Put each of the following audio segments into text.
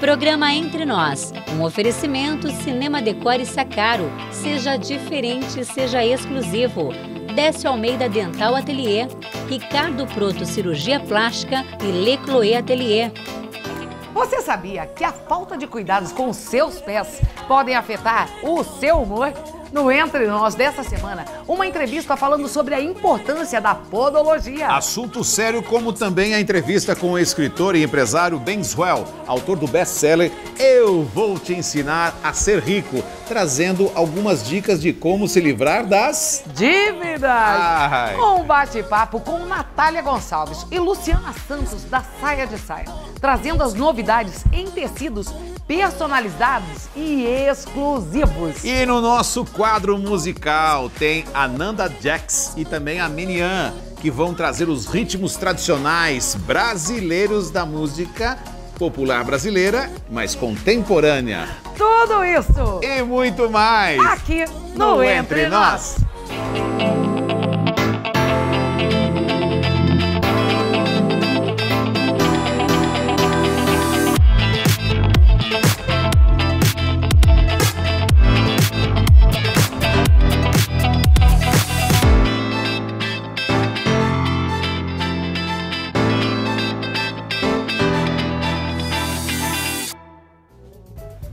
Programa Entre Nós, um oferecimento Cinema Decore Sacaro. Seja diferente, seja exclusivo. Décio Almeida Dental Atelier, Ricardo Proto Cirurgia Plástica e Lecloé Atelier. Você sabia que a falta de cuidados com os seus pés podem afetar o seu humor? No Entre Nós dessa semana, uma entrevista falando sobre a importância da podologia. Assunto sério, como também a entrevista com o escritor e empresário Ben Swell, autor do best-seller Eu Vou Te Ensinar a Ser Rico, trazendo algumas dicas de como se livrar das dívidas. Ai. Um bate-papo com Natália Gonçalves e Luciana Santos da Saia de Saia, trazendo as novidades em tecidos personalizados e exclusivos. E no nosso quadro musical tem a Nanda Jax e também a Minian, que vão trazer os ritmos tradicionais brasileiros da música popular brasileira, mas contemporânea. Tudo isso E muito mais aqui no, Entre, Nós.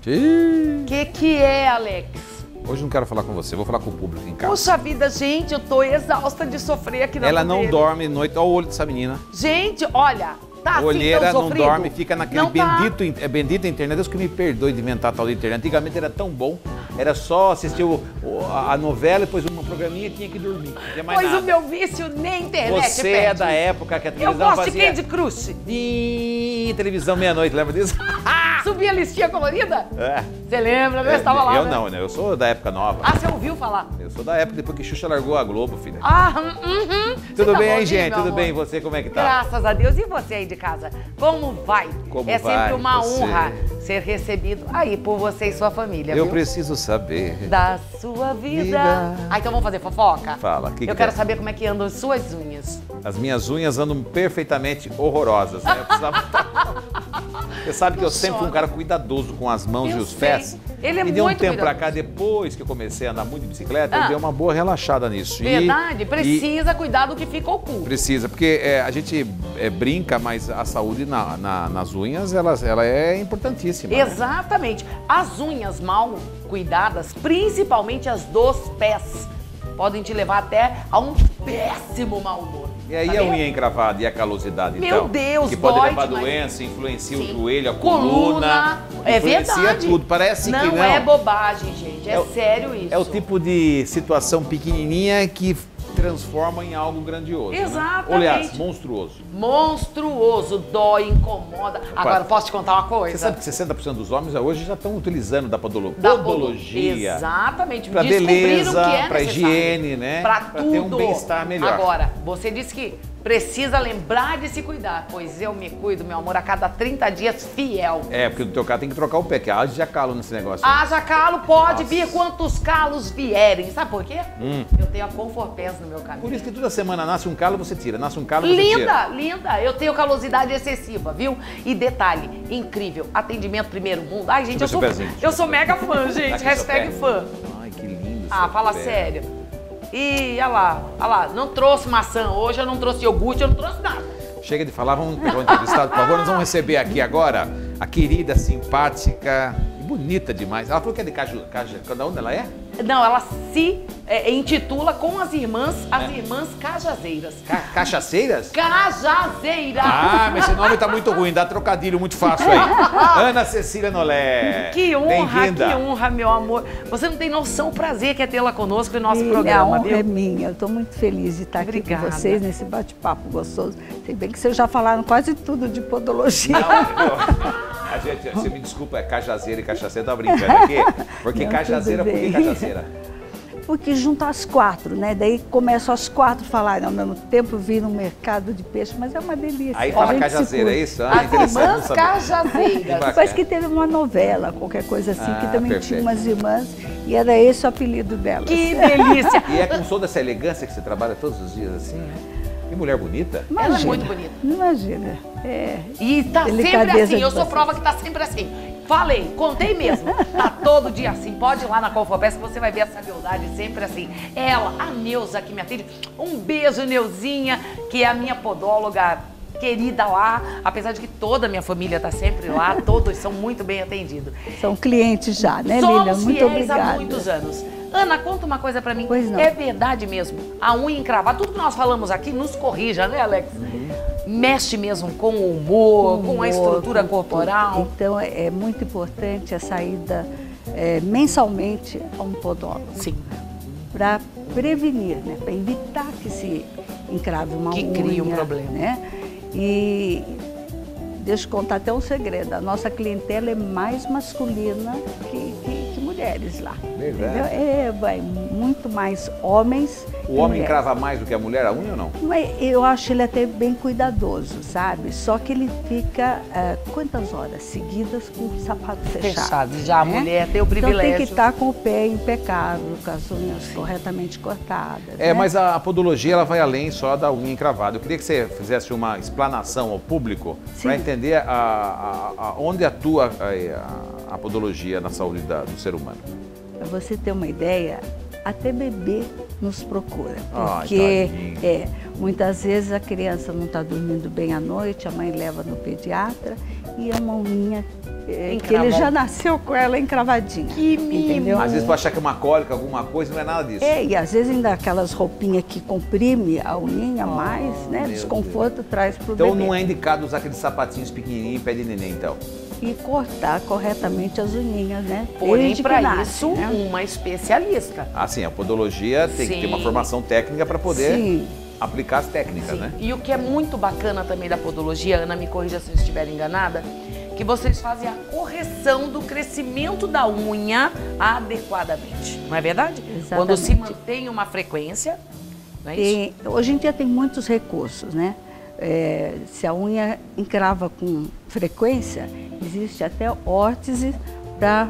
Ih, Que que é, Alex? Hoje não quero falar com você, vou falar com o público em casa. Puxa vida, gente, eu tô exausta de sofrer aqui na Ela não bandeira. dorme noite, olha o olho dessa menina. Gente, olha, tá a assim olheira não dorme, fica naquele Não tá. bendito, in- é bendito internet. Deus que me perdoe de inventar tal de internet. Antigamente era tão bom, era só assistir o- o- a novela, depois uma programinha e tinha que dormir. Tinha mais Pois nada. o meu vício nem internet Você é perde. da época que a Eu televisão gosto de fazia... Candy Crush. Ih, televisão meia-noite, lembra disso? Subia a listinha colorida? É. Você lembra? Eu estava lá, Eu né? não, né? Eu sou da época nova. Ah, você ouviu falar? Eu sou da época depois que Xuxa largou a Globo, filha. Ah, hum, uhum. Você Tudo tá bem aí, bonzinho, gente? Tudo amor? bem? E você, como é que tá? Graças a Deus. E você aí de casa? Como vai? Como é vai, sempre uma você? honra ser recebido aí por você e sua família, Eu viu? preciso saber. Da sua vida. Vida. Ah, então vamos fazer fofoca? Fala, que Eu que quero é? saber como é que andam as suas unhas. As minhas unhas andam perfeitamente horrorosas, né? Eu precisava- Você sabe que eu sempre fui um cara cuidadoso com as mãos Eu e os sei. pés. Ele é e de um tempo pra cá, depois que eu comecei a andar muito de bicicleta, Ah. eu dei uma boa relaxada nisso. E- Verdade? e Precisa cuidar do que fica oculto. Precisa, porque é, a gente é, brinca, mas a saúde na- na- nas unhas, ela, ela é importantíssima. Né? Exatamente. As unhas mal cuidadas, principalmente as dos pés, podem te levar até a um péssimo mau humor. E aí Sabia? a unha encravada e a calosidade, Meu então? Deus, Que pode levar demais. doença, influencia Sim. o joelho, a coluna. É influencia verdade. tudo. Parece não que não. é bobagem, gente. É, É sério isso. É o tipo de situação pequenininha que transforma em algo grandioso. né? Exatamente. Aliás, monstruoso. Monstruoso, dói, incomoda. Agora, posso te contar uma coisa? Você sabe que 60% dos homens hoje já estão utilizando da podolo- Da podologia. Exatamente. Pra Descobriram beleza, que é pra higiene, né? Pra Pra tudo. ter um bem-estar melhor. Agora, você disse que precisa lembrar de se cuidar, pois eu me cuido, meu amor, a cada 30 dias fiel. É, porque no teu caso tem que trocar o pé, que haja calo nesse negócio. Haja calo, pode Nossa. vir quantos calos vierem. Sabe por quê? Eu tenho a Conforpés no meu caminho. Hum. Por isso que toda semana nasce um calo, você tira. Nasce um calo, você tira. Linda, linda. Eu tenho calosidade excessiva, viu? E detalhe, incrível. Atendimento primeiro mundo. Ai, gente, eu eu sou, eu sou mega fã, Aqui gente. Hashtag fã. Ai, que lindo. Ah, fala pé. sério. Ih, olha lá, olha lá. Não trouxe maçã hoje, eu não trouxe iogurte, eu não trouxe nada. Chega de falar, vamos pegar o entrevistado, por favor. Nós vamos receber aqui agora a querida, simpática e bonita demais. Ela falou que é de Caju. Caju cada onde ela é? Não, ela se é, intitula com as irmãs, as irmãs cajazeiras. Ca cachaceiras? Cajazeira! Ah, mas esse nome tá muito ruim, dá trocadilho muito fácil aí. Ana Cecília Nolé. Que honra, que honra, meu amor. Você não tem noção o prazer que é tê-la conosco em nosso E programa, a honra é viu? minha. Eu estou muito feliz de estar aqui Obrigada. com vocês nesse bate-papo gostoso. Sei bem que vocês já falaram quase tudo de podologia. Não, a gente, você me desculpa, é cajazeira e cachaceira, tá brincando aqui? Porque Não, cajazeira, por que bem. Porque juntam as quatro, né? Daí começam as quatro a falarem ao mesmo tempo, vira um mercado de peixe, mas é uma delícia. Aí A fala cajazeira, é isso? Ah, irmãs cajazeiras. Que. Parece que teve uma novela, qualquer coisa assim, Ah, que também perfeito. tinha umas irmãs, e era esse o apelido delas. Que delícia! E é com toda essa elegância que você trabalha todos os dias assim, né? Que mulher bonita. Ela é muito bonita. Imagina. É, E tá sempre assim, eu sou prova que tá sempre assim. Falei, contei mesmo. Tá todo dia assim. Pode ir lá na Confopes que você vai ver essa beldade sempre assim. Ela, a Neuza que me atende. Um beijo, Neuzinha, que é a minha podóloga querida lá. Apesar de que toda a minha família tá sempre lá, todos são muito bem atendidos. são clientes já, né, Somos Lilian? Muito obrigada. há muitos anos. Ana, conta uma coisa pra mim. Pois não. É verdade mesmo. A unha encravada, tudo que nós falamos aqui, nos corrija, né, Alex? Mexe mesmo com o humor, com, a humor, estrutura com corporal. tudo. Então é, é muito importante a saída é, mensalmente a um podólogo. Sim. Para prevenir, né? para evitar que se encrave uma Que unha. crie um problema. Né? E deixa eu contar até um segredo. A nossa clientela é mais masculina que, que- que mulheres lá. Verdade. entendeu? É, vai muito mais homens. O homem mulheres. crava mais do que a mulher a unha ou não? Mas eu acho ele até bem cuidadoso, sabe? Só que ele fica ah, quantas horas seguidas com o sapato fechado. Fechado. Já a né? mulher tem o Então tem privilégio. que estar com o pé impecável, com as unhas corretamente cortadas. É, né? mas a, a podologia ela vai além só da unha encravada. Eu queria que você fizesse uma explanação ao público Sim. para entender a, a- a- onde atua a, a podologia na saúde da- do ser humano. Para você ter uma ideia, até bebê nos procura. Porque é, muitas vezes a criança não está dormindo bem à noite, a mãe leva no pediatra e é uma unha é, que ele já nasceu com ela encravadinha. Que mimo. Entendeu? Às vezes pode achar que é uma cólica, alguma coisa, não é nada disso. É, e às vezes ainda aquelas roupinhas que comprime a unha mais, né? Desconforto traz pro Então bebê. não é indicado usar aqueles sapatinhos pequenininhos pé de neném, então. E cortar corretamente as unhinhas, né? Porém, para isso, né? uma especialista. Assim, a podologia tem que ter Sim. uma formação técnica para poder Sim. aplicar as técnicas, Sim. né? E o que é muito bacana também da podologia, Ana, me corrija se eu estiver enganada, que vocês fazem a correção do crescimento da unha adequadamente. Não é verdade? Quando se Exatamente. mantém uma frequência, não é isso? Tem- hoje em dia tem muitos recursos, né? É, se a unha encrava com frequência, existe até órtese para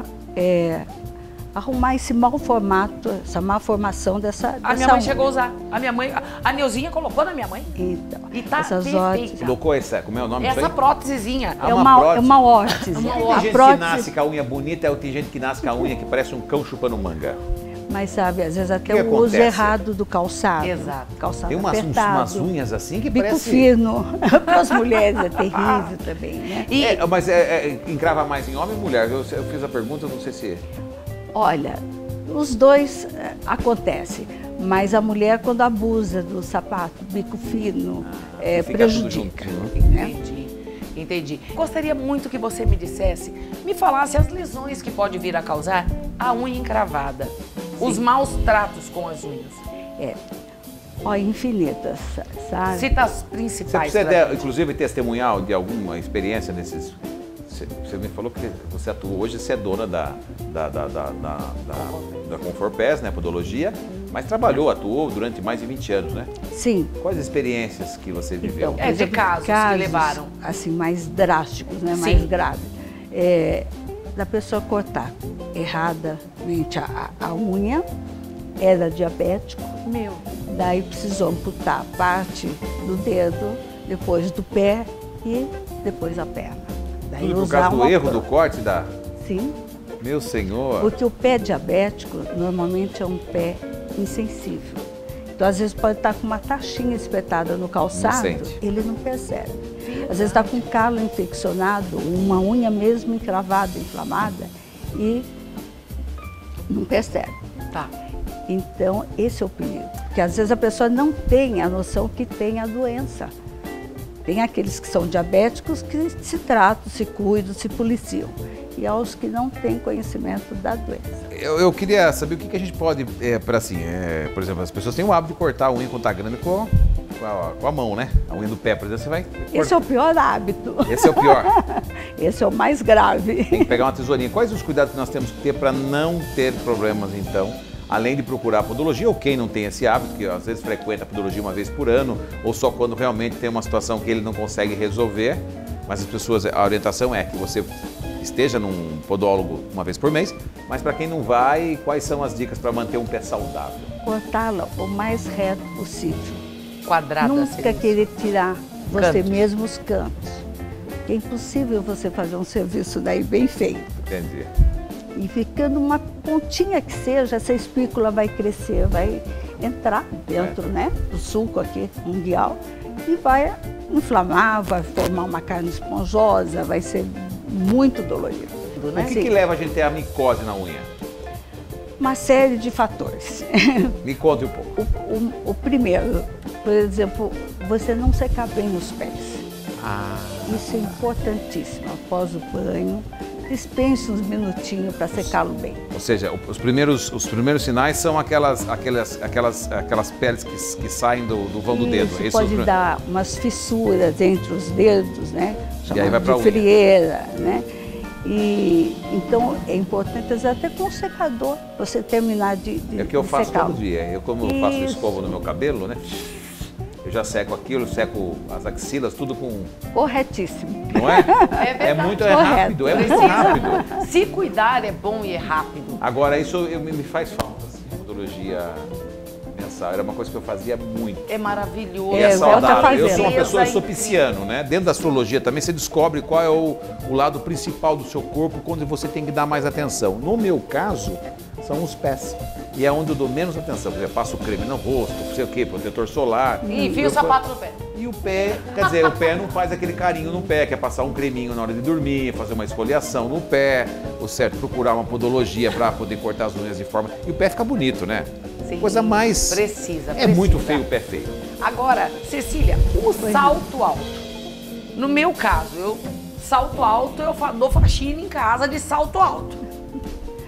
arrumar esse mau formato, essa má formação dessa, dessa A minha mãe unha. chegou a usar. A minha mãe, a Neuzinha colocou na minha mãe. Então, E tá essas órteses. Colocou essa, como é o nome disso Essa prótesezinha. Ah, É uma uma, prótese. é uma órtese. Uma Tem órtese. A gente que prótese, nasce com a unha bonita, tem gente que nasce com a unha que parece um cão chupando manga. Mas sabe, às vezes até que o uso errado do calçado. Exato. Calçado Tem umas, apertado. umas unhas assim que Bico parece... fino. Para as mulheres é terrível também, né? E É, mas é, é, encrava mais em homem ou mulher? Eu, eu fiz a pergunta, não sei se... Olha, os dois eh, acontece, mas a mulher quando abusa do sapato bico fino Ah, fica prejudica. juntinho, né? Entendi, entendi. Gostaria muito que você me dissesse, me falasse as lesões que pode vir a causar a unha encravada, os maus tratos com as unhas. É. Ó, infinitas, sabe? Cita as Você principais. precisa, pra de, gente. inclusive, testemunhal de alguma experiência nesses... Você, você me falou que você atua hoje, você é dona da, da, da, da, da, da, Conforpes, né, podologia, mas trabalhou, atuou durante mais de 20 anos, né? Sim. Quais experiências que você viveu? É, de casos que levaram. Assim, mais drásticos, né? Sim. Mais graves. É, da pessoa cortar erradamente a, a unha, era diabético, Meu. daí precisou amputar parte do dedo, depois do pé e depois a perna. Daí Tudo por causa do erro do corte da... Sim, Meu senhor... porque o pé diabético normalmente é um pé insensível. Então, às vezes, pode estar com uma taxinha espetada no calçado, sente. ele não percebe. Às vezes está com um calo infeccionado, uma unha mesmo encravada, inflamada, e não percebe. Tá. Então, esse é o perigo. Porque às vezes a pessoa não tem a noção que tem a doença. Tem aqueles que são diabéticos que se tratam, se cuidam, se policiam. E há os que não têm conhecimento da doença. Eu, eu queria saber o que, que a gente pode, é, para assim, é, por exemplo, as pessoas têm o hábito de cortar a unha quando tá grande com, com, a, com a mão, né? A unha do pé, por exemplo, você vai... Esse é o pior hábito. Esse é o pior. Esse é o mais grave. Tem que pegar uma tesourinha. Quais os cuidados que nós temos que ter para não ter problemas, então? Além de procurar a podologia, ou quem não tem esse hábito, que às vezes frequenta a podologia uma vez por ano, ou só quando realmente tem uma situação que ele não consegue resolver. Mas as pessoas, a orientação é que você esteja num podólogo uma vez por mês, mas para quem não vai, quais são as dicas para manter um pé saudável? Cortá-la o mais reto possível. quadrada. Nunca isso. querer tirar você Cantos. mesmo os cantos. É impossível você fazer um serviço daí bem feito. Entendi. E ficando uma pontinha que seja, essa espícula vai crescer, vai entrar dentro né, do suco aqui mundial e vai inflamar, vai formar uma carne esponjosa, vai ser muito dolorido. O né? que, Assim, que leva a gente a ter a micose na unha? Uma série de fatores. Me conte um pouco. O, o- o primeiro, por exemplo, você não secar bem os pés. Ah, Isso é importantíssimo. Após o banho, dispense uns minutinhos para secá-lo bem. ou seja, o- os primeiros, os primeiros sinais são aquelas, aquelas, aquelas, aquelas peles que, que saem do, do vão do dedo. Isso é pode o- dar umas fissuras entre os dedos, né? E aí vai Chamado unha. frieira, né? E então é importante até com um secador você terminar de, de É o que eu faço todo dia. Eu, como eu faço Isso. escova no meu cabelo, né? Eu já seco aquilo, seco as axilas, tudo com. Corretíssimo. Não é? É verdade. muito é Correto. rápido, é muito rápido. Se cuidar é bom e é rápido. Agora, isso eu- me faz falta, assim, podologia mensal. Era uma coisa que eu fazia muito. É maravilhoso. E É, é saudável. Eu sou uma pessoa, eu sou pisciano, né? Dentro da astrologia também você descobre qual é o, o lado principal do seu corpo, quando você tem que dar mais atenção. No meu caso, são os pés. E é onde eu dou menos atenção. Por exemplo, passo creme no rosto, não sei o quê, protetor solar. E enfia Eu- o sapato no pé. E o pé, quer dizer, o pé não faz aquele carinho no pé, quer passar um creminho na hora de dormir, fazer uma esfoliação no pé, o certo, procurar uma podologia para poder cortar as unhas de forma. E o pé fica bonito, né? Sim. Coisa mais. Precisa, É precisa. muito feio o pé feio. Agora, Cecília, o salto alto. No meu caso, eu salto alto, eu dou faxina em casa de salto alto.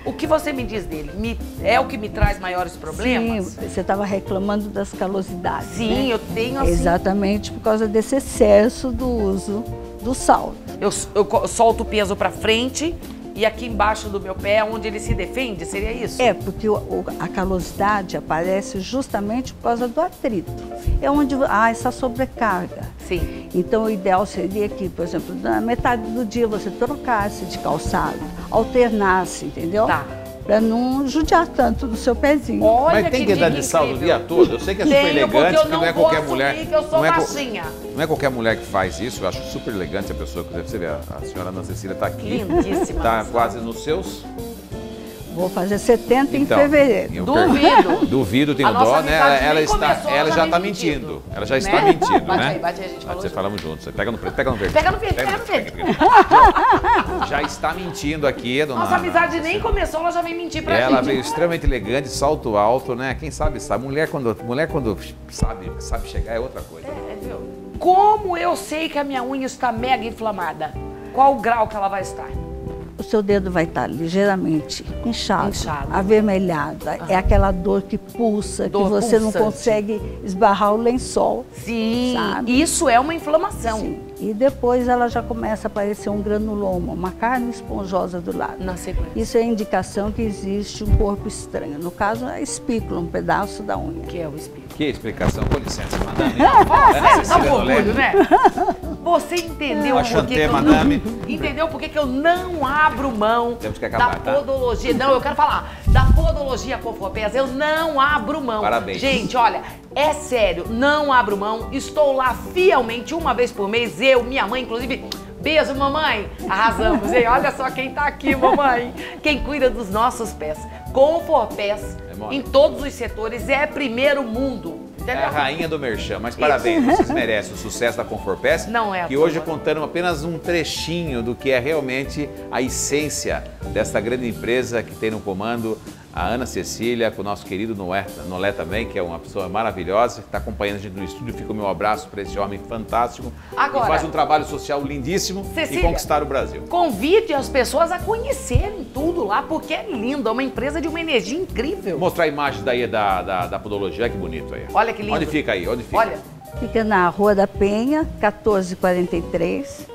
O que você me diz dele? Me- é o que me traz maiores problemas? Sim, você estava reclamando das calosidades. Sim, né? eu tenho assim. Exatamente por causa desse excesso do uso do salto. Eu, eu solto o peso pra frente e aqui embaixo do meu pé, onde ele se defende, seria isso? É, porque o- o- a calosidade aparece justamente por causa do atrito. É onde há essa sobrecarga. Sim. Então, o ideal seria que, por exemplo, na metade do dia você trocasse de calçado, alternasse, entendeu? Tá. Para não judiar tanto do seu pezinho. Olha Mas tem que que andar de salto o dia todo. Eu sei que é super Tenho, elegante, porque eu porque não não é qualquer mulher. que eu sou não, é co- baixinha. não é qualquer mulher que faz isso. Eu acho super elegante a pessoa que você vê. A, a senhora Ana Cecília está aqui. Lindíssima. Está quase nos seus. Vou fazer 70 Então, em fevereiro. Duvido. Duvido, tenho A dó, né? Ela, ela está, começou, ela ela já está mentindo. mentindo. Ela já Né? está mentindo, Bate né? aí, bate aí, a gente falou Você junto. falamos juntos. Pega no preto, pega no verde. Pega no verde, pega no verde. Já está mentindo aqui, dona Nossa Ana. amizade nem começou, ela já vem mentir pra Ela gente. veio extremamente elegante, salto alto, né? Quem sabe sabe. Mulher quando, mulher quando sabe, sabe chegar é outra coisa. É, viu? Como eu sei que a minha unha está mega inflamada? Qual o grau que ela vai estar? O seu dedo vai estar ligeiramente inchado, Inchado. avermelhado. É aquela dor que pulsa, Dor que você não pulsante. consegue esbarrar o lençol. Sim, Sabe? isso é uma inflamação. Sim. E depois ela já começa a aparecer um granuloma, uma carne esponjosa do lado. Na sequência. Isso é indicação que existe um corpo estranho. No caso, é espícula, um pedaço da unha. Que é o espírito. Que explicação, com licença, madame. Cecília orgulho, Nolé. né? Você entendeu por que, que eu madame. não, entendeu por que, que eu não abro mão acabar, da tá? podologia? Não, eu quero falar da podologia Cofopés, eu não abro mão. Parabéns. Gente, olha, é sério, não abro mão. Estou lá fielmente uma vez por mês, eu, minha mãe, inclusive. Beijo, mamãe! Arrasamos, hein? Olha só quem tá aqui, mamãe! Quem cuida dos nossos pés. Conforpés, É mole. em todos os setores, é primeiro mundo. É a rainha do merchan, mas parabéns, vocês merecem o sucesso da Conforpes. Não é Que hoje contando apenas um trechinho do que é realmente a essência desta grande empresa que tem no comando a Ana Cecília, com o nosso querido Noé, Nolé também, que é uma pessoa maravilhosa, que está acompanhando a gente no estúdio. Fica o meu abraço para esse homem fantástico. Agora- que faz um trabalho social lindíssimo e Cecília. conquistar o Brasil. Convide as pessoas a conhecerem tudo lá, porque é lindo, é uma empresa de uma energia incrível. Vou mostrar a imagem daí da, da, da podologia, que bonito aí. Olha que lindo. Onde fica aí? Onde fica? Olha, Fica na Rua da Penha, 1443.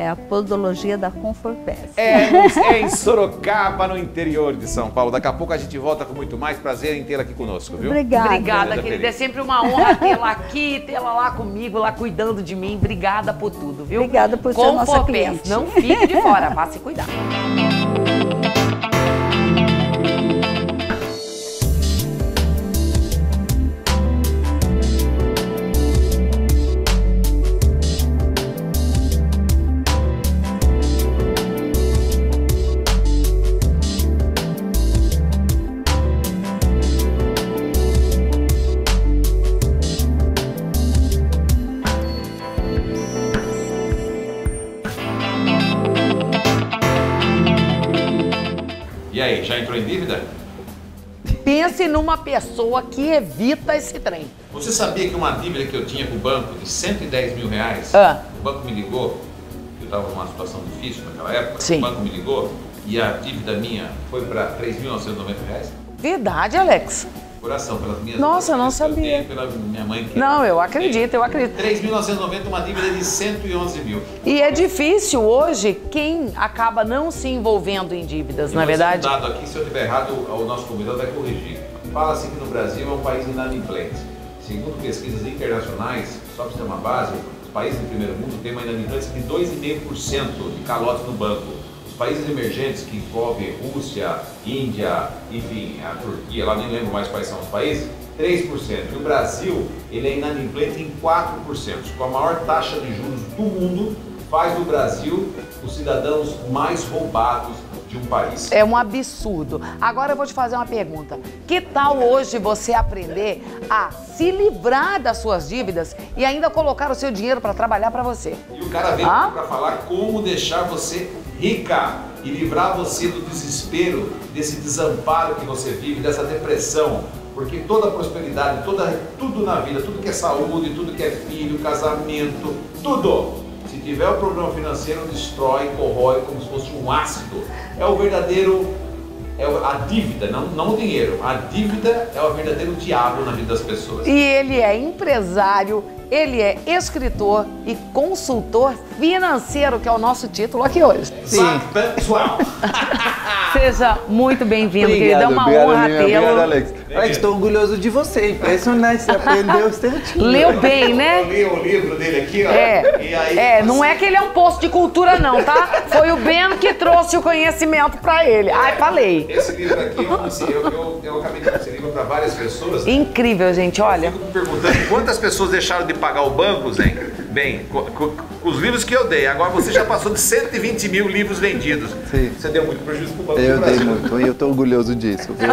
É a podologia da Conforpes. É, é em Sorocaba, no interior de São Paulo. Daqui a pouco a gente volta com muito mais. Prazer em tê-la aqui conosco, viu? Obrigada. obrigada, querida. É sempre uma honra tê-la aqui, tê-la lá comigo, lá cuidando de mim. Obrigada por tudo, viu? Obrigada por ser nossa cliente. Não fique de fora, vá se cuidar. Pense numa pessoa que evita esse trem. Você sabia que uma dívida que eu tinha com o banco de 110 mil reais, Ah. o banco me ligou, eu estava numa situação difícil naquela época, Sim. o banco me ligou e a dívida minha foi para 3.990 reais? Verdade, Alex. Coração, pelas minhas Nossa, eu não sabia. tenho, pela minha mãe que Não, eu acredito, eu acredito. 3.990, uma dívida de 111 mil. E é difícil hoje quem acaba não se envolvendo em dívidas, na é verdade. Um dado aqui, se eu estiver errado, o nosso convidado vai corrigir. Fala-se que no Brasil é um país inadimplente. Segundo pesquisas internacionais, só para ter uma base, os países do primeiro mundo têm uma inadimplência de 2,5% de calote no banco. Países emergentes, que envolvem Rússia, Índia, enfim, a Turquia, lá nem lembro mais quais são os países, 3%. E o Brasil, ele é inadimplente em 4%. Com a maior taxa de juros do mundo, faz do Brasil os cidadãos mais roubados de um país. É um absurdo. Agora eu vou te fazer uma pergunta. Que tal hoje você aprender a se livrar das suas dívidas e ainda colocar o seu dinheiro para trabalhar para você? E o cara veio Ah? para falar como deixar você rica e livrar você do desespero, desse desamparo que você vive, dessa depressão. Porque toda prosperidade, toda, tudo na vida, tudo que é saúde, tudo que é filho, casamento, tudo. Se tiver o problema financeiro, destrói, corrói como se fosse um ácido. É o verdadeiro, é a dívida, não, não o dinheiro. A dívida é o verdadeiro diabo na vida das pessoas. E ele é empresário, ele é escritor e consultor financeiro, que é o nosso título aqui hoje. Sim. Pessoal. Seja muito bem-vindo, querido. É uma obrigado, honra tê-lo. Alex. Alex, estou orgulhoso de você. Impressionante, você aprendeu certinho. Leu bem, né? Eu li o livro dele aqui, ó. É, E aí, é, não é que ele é um posto de cultura, não, tá? Foi o Ben que trouxe o conhecimento pra ele. Ai, falei. Esse livro aqui, eu, anunciei, eu, eu, eu acabei de dar esse livro para várias pessoas. Incrível, gente, olha. Eu fico me perguntando quantas pessoas deixaram de pagar o banco, Zé? Bem, co- co- com os livros que eu dei, agora você já passou de 120 mil livros vendidos. Sim. Você deu muito prejuízo pro Banco Eu do dei Brasil. muito e eu estou orgulhoso disso, viu?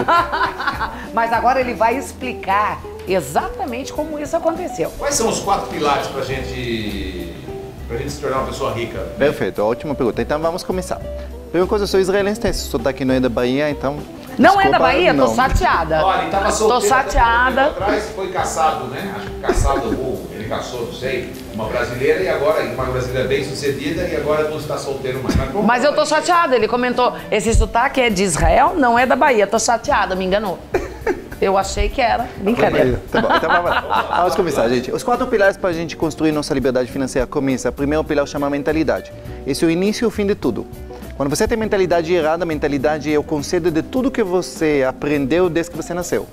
Mas agora ele vai explicar exatamente como isso aconteceu. Quais são os quatro pilares pra gente, pra gente se tornar uma pessoa rica? Perfeito, ótima pergunta. Então vamos começar. Primeira coisa, eu sou israelense, esse sotaque não é da Bahia, então... Não é da desculpa, Bahia? Tô não. chateada. Olha, ele tava Tô solteiro pouco chateada. atrás, foi caçado, né? Acho que caçado, ou ele caçou, não sei, uma brasileira e agora, uma brasileira bem sucedida e agora não está solteiro mais. Mas, Mas eu tô chateada. Ele comentou: esse sotaque é de Israel, não é da Bahia. Tô chateada, me enganou. Eu achei que era. Brincadeira. Tá bom, então vamos lá. Vamos começar, gente. Os quatro pilares para a gente construir nossa liberdade financeira começa. O primeiro pilar chama mentalidade. Esse é o início e o fim de tudo. Quando você tem mentalidade errada, mentalidade é o conceito de tudo que você aprendeu desde que você nasceu.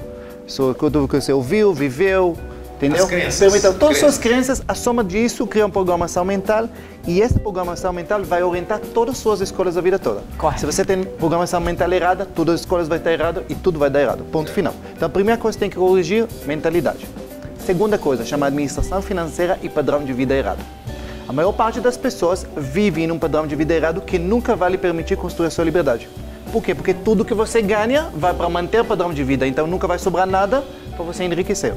É tudo que você ouviu, viveu, entendeu? As crenças. Então, todas as suas Crenças. crenças, a soma disso cria uma programação mental e essa programação mental vai orientar todas as suas escolhas a vida toda. Correto. Se você tem programação mental errada, todas as escolhas vão estar erradas e tudo vai dar errado. Ponto final. Então, a primeira coisa que tem que corrigir, mentalidade. Segunda coisa, chama administração financeira e padrão de vida errado. A maior parte das pessoas vive em um padrão de vida errado que nunca vai lhe permitir construir a sua liberdade. Por quê? Porque tudo que você ganha vai para manter o padrão de vida, então nunca vai sobrar nada para você enriquecer.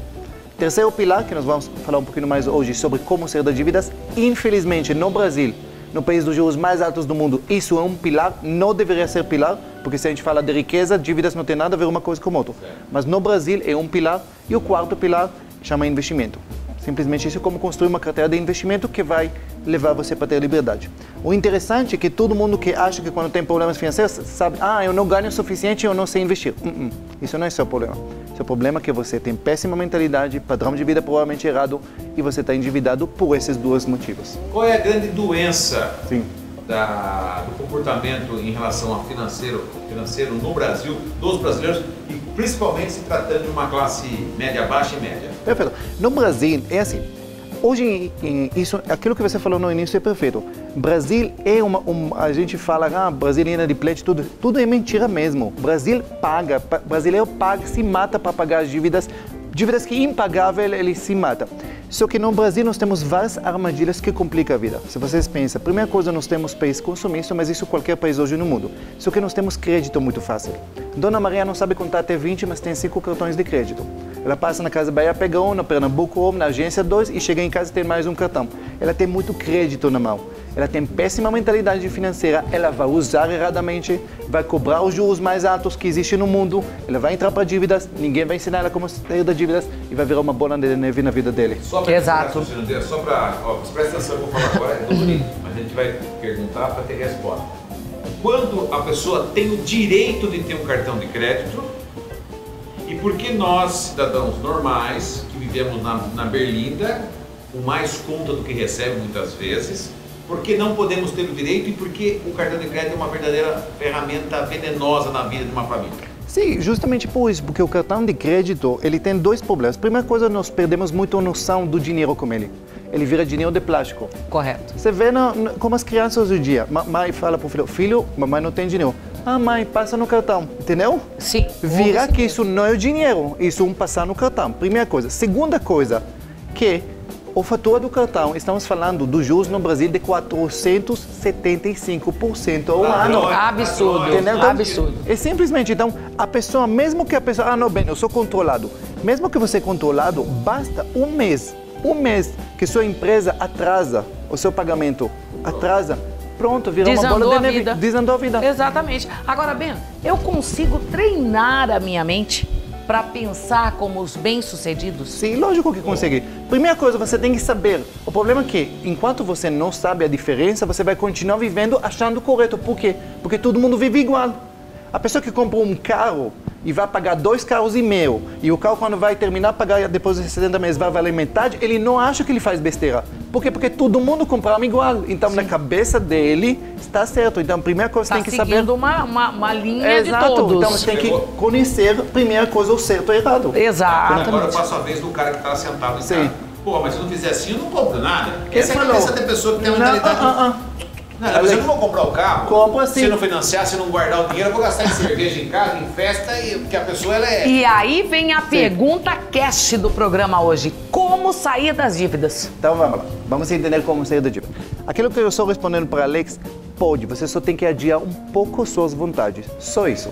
Terceiro pilar, que nós vamos falar um pouquinho mais hoje sobre como ser das dívidas, infelizmente no Brasil, no país dos juros mais altos do mundo, isso é um pilar, não deveria ser pilar, porque se a gente fala de riqueza, dívidas não tem nada a ver uma coisa com outra. Mas no Brasil é um pilar, e o quarto pilar chama investimento. Simplesmente isso é como construir uma carteira de investimento que vai levar você para ter liberdade. O interessante é que todo mundo que acha que quando tem problemas financeiros sabe, ah, eu não ganho o suficiente, eu não sei investir. Uh -uh. Isso não é seu problema. Seu problema é que você tem péssima mentalidade, padrão de vida provavelmente errado e você está endividado por esses dois motivos. Qual é a grande doença Sim. da- do comportamento em relação ao financeiro, financeiro no Brasil, dos brasileiros, e principalmente se tratando de uma classe média baixa e média? Perfeito. No Brasil, é assim. Hoje, isso, aquilo que você falou no início é perfeito. Brasil é uma, um, a gente fala, ah, brasileira de plete, tudo, tudo é mentira mesmo. Brasil paga, pa, brasileiro paga, se mata para pagar as dívidas, dívidas que impagável ele se mata. Só que no Brasil nós temos várias armadilhas que complicam a vida. Se vocês pensam, primeira coisa, nós temos país consumista, mas isso qualquer país hoje no mundo. Só que nós temos crédito muito fácil. Dona Maria não sabe contar até 20, mas tem cinco cartões de crédito. Ela passa na Casa Bahia, pega um, na Pernambuco, um, na agência dois e chega em casa e tem mais um cartão. Ela tem muito crédito na mão. Ela tem péssima mentalidade financeira, ela vai usar erradamente, vai cobrar os juros mais altos que existem no mundo, ela vai entrar para dívidas, ninguém vai ensinar ela como sair das dívidas e vai virar uma bola de neve na vida dele. Só pra Exato. Só para. Presta atenção que eu vou falar agora, é tão bonito, mas a gente vai perguntar para ter resposta. Quando a pessoa tem o direito de ter um cartão de crédito e por que nós, cidadãos normais, que vivemos na, na Berlinda, com mais conta do que recebe muitas vezes, por que não podemos ter o direito e por que o cartão de crédito é uma verdadeira ferramenta venenosa na vida de uma família? Sim, justamente por isso, porque o cartão de crédito ele tem dois problemas. Primeira coisa, nós perdemos muito a noção do dinheiro com ele. Ele vira dinheiro de plástico. Correto. Você vê na, na, como as crianças hoje em dia, ma- mãe fala pro filho, filho, mamãe não tem dinheiro. Ah, mãe, passa no cartão, entendeu? Sim. Vira que isso não é o dinheiro, isso é um passar no cartão. Primeira coisa. Segunda coisa, que o fator do cartão, estamos falando dos juros no Brasil de 475% ao ano. Absurdo. Entendeu? Então, Absurdo. É simplesmente, então, a pessoa, mesmo que a pessoa, ah, não, bem, eu sou controlado. Mesmo que você é controlado, basta um mês, um mês que sua empresa atrasa o seu pagamento, atrasa, pronto, vira uma Desandou bola a de neve. vida. Desandou a vida. Exatamente. Agora, Ben, eu consigo treinar a minha mente para pensar como os bem-sucedidos? Sim, lógico que consegue. Primeira coisa, você tem que saber. O problema é que, enquanto você não sabe a diferença, você vai continuar vivendo achando correto. Por quê? Porque todo mundo vive igual. A pessoa que comprou um carro e vai pagar dois carros e meio, e o carro, quando vai terminar de pagar depois de 70 meses, vai valer metade, ele não acha que ele faz besteira. Por quê? Porque todo mundo comprava igual. Então, na cabeça dele, está certo. Então, a primeira coisa, Está tem que saber... uma, uma, uma linha de Exato. todos. Então, você tem que conhecer, primeira coisa, o certo e o errado. Agora eu Exatamente. passo a vez do cara que está sentado em Sim. casa. Pô, mas se eu não fizer assim, eu não compro nada. Essa é a cabeça da pessoa que tem uma Não, mentalidade. ah, ah, ah. Não, mas eu não vou comprar o carro. Compra sim. Se não financiar, se não guardar o dinheiro, eu vou gastar em cerveja em casa, em festa, e porque a pessoa ela é. E aí vem a pergunta cast do programa hoje. Como sair das dívidas? Então vamos lá, vamos entender como sair da dívida. Aquilo que eu estou respondendo para Alex, pode, você só tem que adiar um pouco suas vontades. Só isso.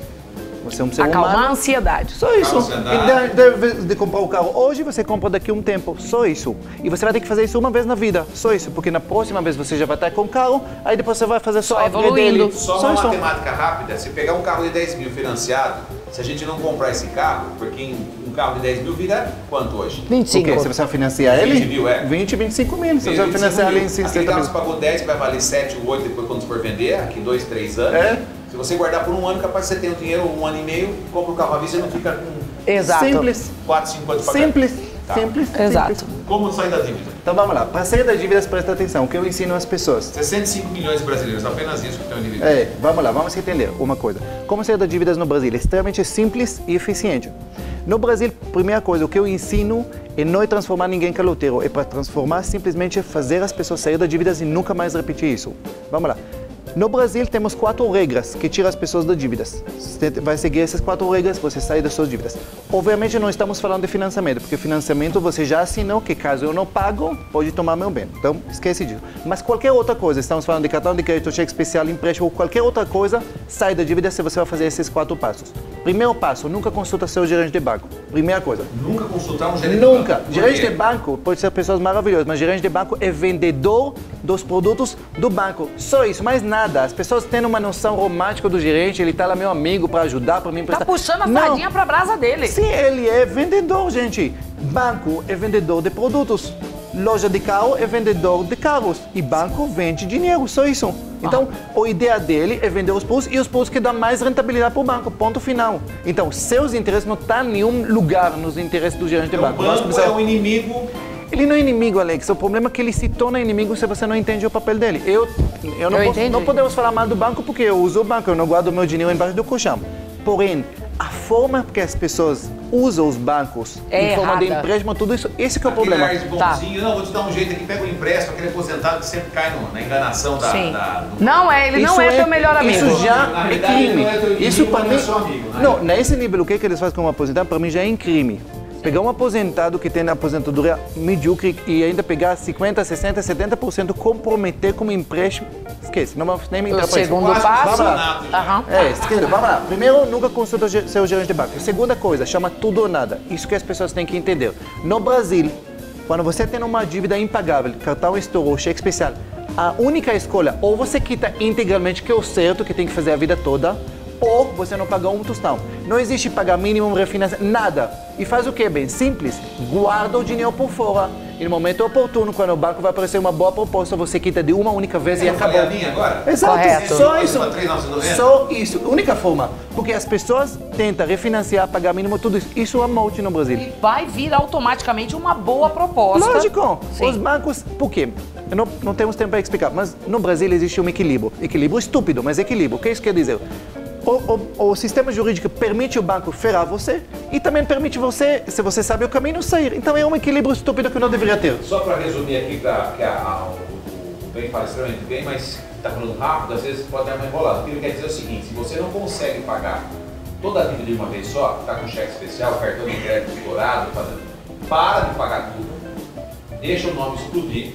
Você é um ser Acalmar a humano. ansiedade. Só isso. ansiedade. E de, de- de comprar o carro hoje, você compra daqui a um tempo. Só isso. E você vai ter que fazer isso uma vez na vida. Só isso. Porque na próxima vez você já vai estar com o carro, aí depois você vai fazer só, Só a evoluindo. dele. Só Só uma isso. matemática rápida, se pegar um carro de 10 mil financiado, se a gente não comprar esse carro, porque um carro de 10 mil vira quanto hoje? O 25. quê? Se você vai financiar 20 ele? mil, é. 20, 25 mil. Se você vai 25 financiar mil. ele em Aquele 60 carro mil. você pagou 10, que vai valer 7 ou 8 depois quando você for vender, aqui 2, 3 anos. É. Se você guardar por um ano, capaz de você ter o dinheiro um ano e meio, compra o carro à vista e não fica com Exato. Simples. 4, 5 anos. Simples. Tá. Simples. Exato. simples. Como sair da dívida? Então vamos lá. Para sair das dívidas, presta atenção. O que eu ensino às pessoas? 65 milhões de brasileiros, apenas isso que estão endividados. É, vamos lá, vamos entender uma coisa. Como sair das dívidas no Brasil? É extremamente simples e eficiente. No Brasil, primeira coisa, o que eu ensino é não é transformar ninguém em caloteiro, é para transformar simplesmente fazer as pessoas sair das dívidas e nunca mais repetir isso. Vamos lá. No Brasil temos quatro regras que tiram as pessoas das dívidas. Você vai seguir essas quatro regras, você sai das suas dívidas. Obviamente não estamos falando de financiamento, porque financiamento você já assinou que caso eu não pago, pode tomar meu bem. Então esquece disso. Mas qualquer outra coisa, estamos falando de cartão de crédito, cheque especial, empréstimo, qualquer outra coisa, sai da dívida se você vai fazer esses quatro passos. Primeiro passo, nunca consulta seu gerente de banco. Primeira coisa. Nunca consultar um gerente Nunca. de banco. Por Gerente de banco pode ser pessoas maravilhosas, mas gerente de banco é vendedor dos produtos do banco. Só isso, mais nada. As pessoas têm uma noção romântica do gerente, ele tá lá meu amigo para ajudar, para me Tá emprestar. puxando a sardinha pra brasa dele. Sim, ele é vendedor, gente. Banco é vendedor de produtos. Loja de carro é vendedor de carros. E banco vende dinheiro, só isso. Então, a ideia dele é vender os produtos e os produtos que dão mais rentabilidade para o banco. Ponto final. Então, seus interesses não estão em nenhum lugar nos interesses do gerente de Então, o banco. Nós banco é um inimigo. Ele não é inimigo, Alex. O problema é que ele se torna inimigo se você não entende o papel dele. Eu, eu, não, Eu posso- não podemos falar mal do banco porque eu uso o banco, eu não guardo meu dinheiro embaixo do colchão. Porém, a forma que as pessoas usam os bancos, É em forma de errada. empréstimo, tudo isso, esse que é o aquele problema. de bonzinho. Não, vou te dar um jeito aqui, pega um empréstimo, aquele aposentado que sempre cai no- na enganação da. Sim. da- do- Não é, ele não Isso é, teu melhor amigo. Isso já é verdade, crime. não é isso para mim. é amigo, né? Não, nesse nível, o que, que eles fazem com um aposentado, para mim já é em crime. Pegar um aposentado que tem aposentadoria medíocre e ainda pegar 50, 60, 70%, comprometer como empréstimo. Esquece, não vamos nem entrar pra isso. segundo passo. Aham. É, esquerda, vamos lá. Primeiro, nunca consulta seu gerente de banco. Segunda coisa, chama tudo ou nada. Isso que as pessoas têm que entender. No Brasil, quando você tem uma dívida impagável, cartão estourou, cheque especial, a única escolha, ou você quita integralmente, que é o certo, que tem que fazer a vida toda, ou você não paga um tostão. Não existe pagar mínimo, refinanciar, nada. E faz o que? Bem simples, guarda o dinheiro por fora. E no momento oportuno, quando o banco vai aparecer uma boa proposta, você quita de uma única vez e acabou. a minha agora? Exato, Correto. só isso. 3,990. Só isso, única forma. Porque as pessoas tentam refinanciar, pagar mínimo, tudo isso. Isso é morte no Brasil. Vai vir automaticamente uma boa proposta. Lógico, Sim. os bancos, por quê? Não, não temos tempo para explicar, mas no Brasil existe um equilíbrio. Equilíbrio estúpido, mas equilíbrio. O que isso quer dizer? O, o, o sistema jurídico permite o banco ferrar você e também permite você, se você sabe o caminho, sair. Então é um equilíbrio estúpido que não deveria ter. Só para resumir aqui, que, a, que a, a, o, o bem fala extremamente bem, mas está falando rápido, às vezes pode dar uma enrolada. O que ele quer dizer é o seguinte, se você não consegue pagar toda a dívida de uma vez só, está com cheque especial, cartão de crédito fazendo, para de pagar tudo, deixa o nome explodir.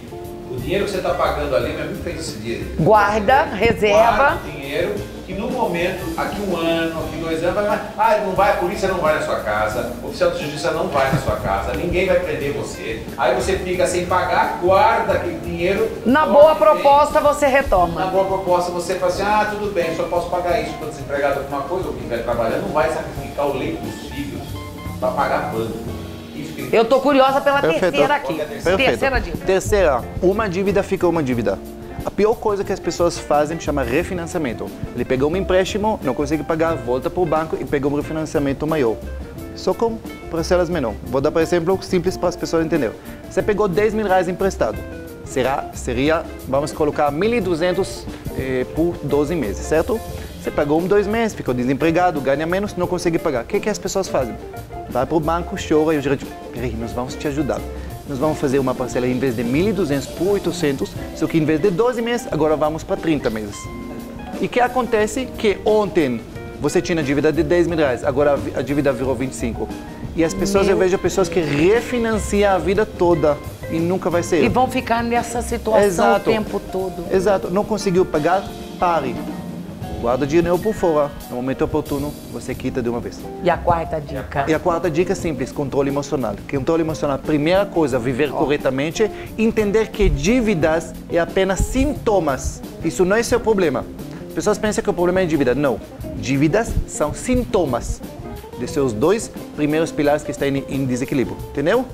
O dinheiro que você está pagando ali, meu amigo fez esse dia. Guarda, reserva. Guarda o dinheiro que no momento, aqui um ano, aqui dois anos, vai, vai, ah, não vai, a polícia não vai na sua casa, o oficial de justiça não vai na sua casa, ninguém vai prender você. Aí você fica sem pagar, guarda aquele dinheiro. Na boa proposta você Na retoma. boa proposta você fala assim, ah, tudo bem, só posso pagar isso quando desempregado alguma coisa, ou quem estiver trabalhando, não vai sacrificar o leite dos filhos para pagar banco. Isso que Eu tô curiosa pela Perfeito. terceira aqui. É terceira? Terceira dica. Terceira, uma dívida fica uma dívida. A pior coisa que as pessoas fazem chama refinanciamento. Ele pegou um empréstimo, não consegue pagar, volta para o banco e pega um refinanciamento maior. Só com parcelas menor. Vou dar, por exemplo, simples para as pessoas entenderem. Você pegou 10 mil reais emprestado. Será, seria, vamos colocar 1.200 eh, por 12 meses, certo? Você pagou um, dois meses, ficou desempregado, ganha menos, não consegue pagar. O que, que as pessoas fazem? Vai para o banco, chora e o gerente, peraí, nós vamos te ajudar. Nós vamos fazer uma parcela em vez de 1.200 por 800, só que em vez de 12 meses, agora vamos para 30 meses. E que acontece? Que ontem você tinha dívida de 10 mil reais, agora a vi- a dívida virou 25. E as pessoas, eu vejo pessoas que refinanciam a vida toda e nunca vai ser. E vão ficar nessa situação Exato. o tempo todo. Exato, não conseguiu pagar, pare. Guarda o dinheiro por fora. No momento oportuno, você quita de uma vez. E a quarta dica. E a quarta dica é simples, controle emocional. Controle emocional, primeira coisa, viver corretamente, entender que dívidas é apenas sintomas. Isso não é seu problema. As pessoas pensam que o problema é dívida. Não. Dívidas são sintomas de seus dois primeiros pilares que estão em desequilíbrio. Entendeu?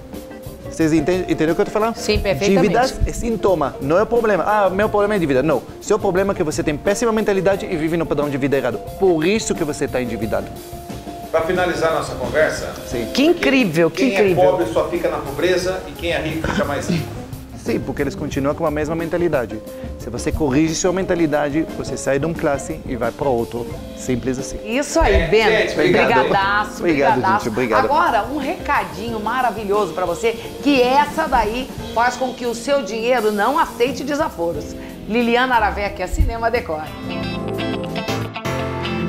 Vocês entendem, entenderam o que eu estou falando? Sim, perfeitamente. Dívidas é sintoma, não é o problema. Ah, meu problema é dívida. Não. Seu problema é que você tem péssima mentalidade e vive no padrão de vida errado. Por isso que você está endividado. Para finalizar nossa conversa, Sim. Que incrível, que quem incrível. é pobre só fica na pobreza e quem é rico fica mais rico. Sim, porque eles continuam com a mesma mentalidade. Se você corrige sua mentalidade, você sai de um classe e vai para outro. Simples assim. Isso aí, É, Bento. gente, obrigado. Brigadaço, Obrigado, brigadaço. gente, obrigado. Agora, um recadinho maravilhoso pra você, que essa daí faz com que o seu dinheiro não aceite desaforos. Liliana Aravec, é Cinema Decor.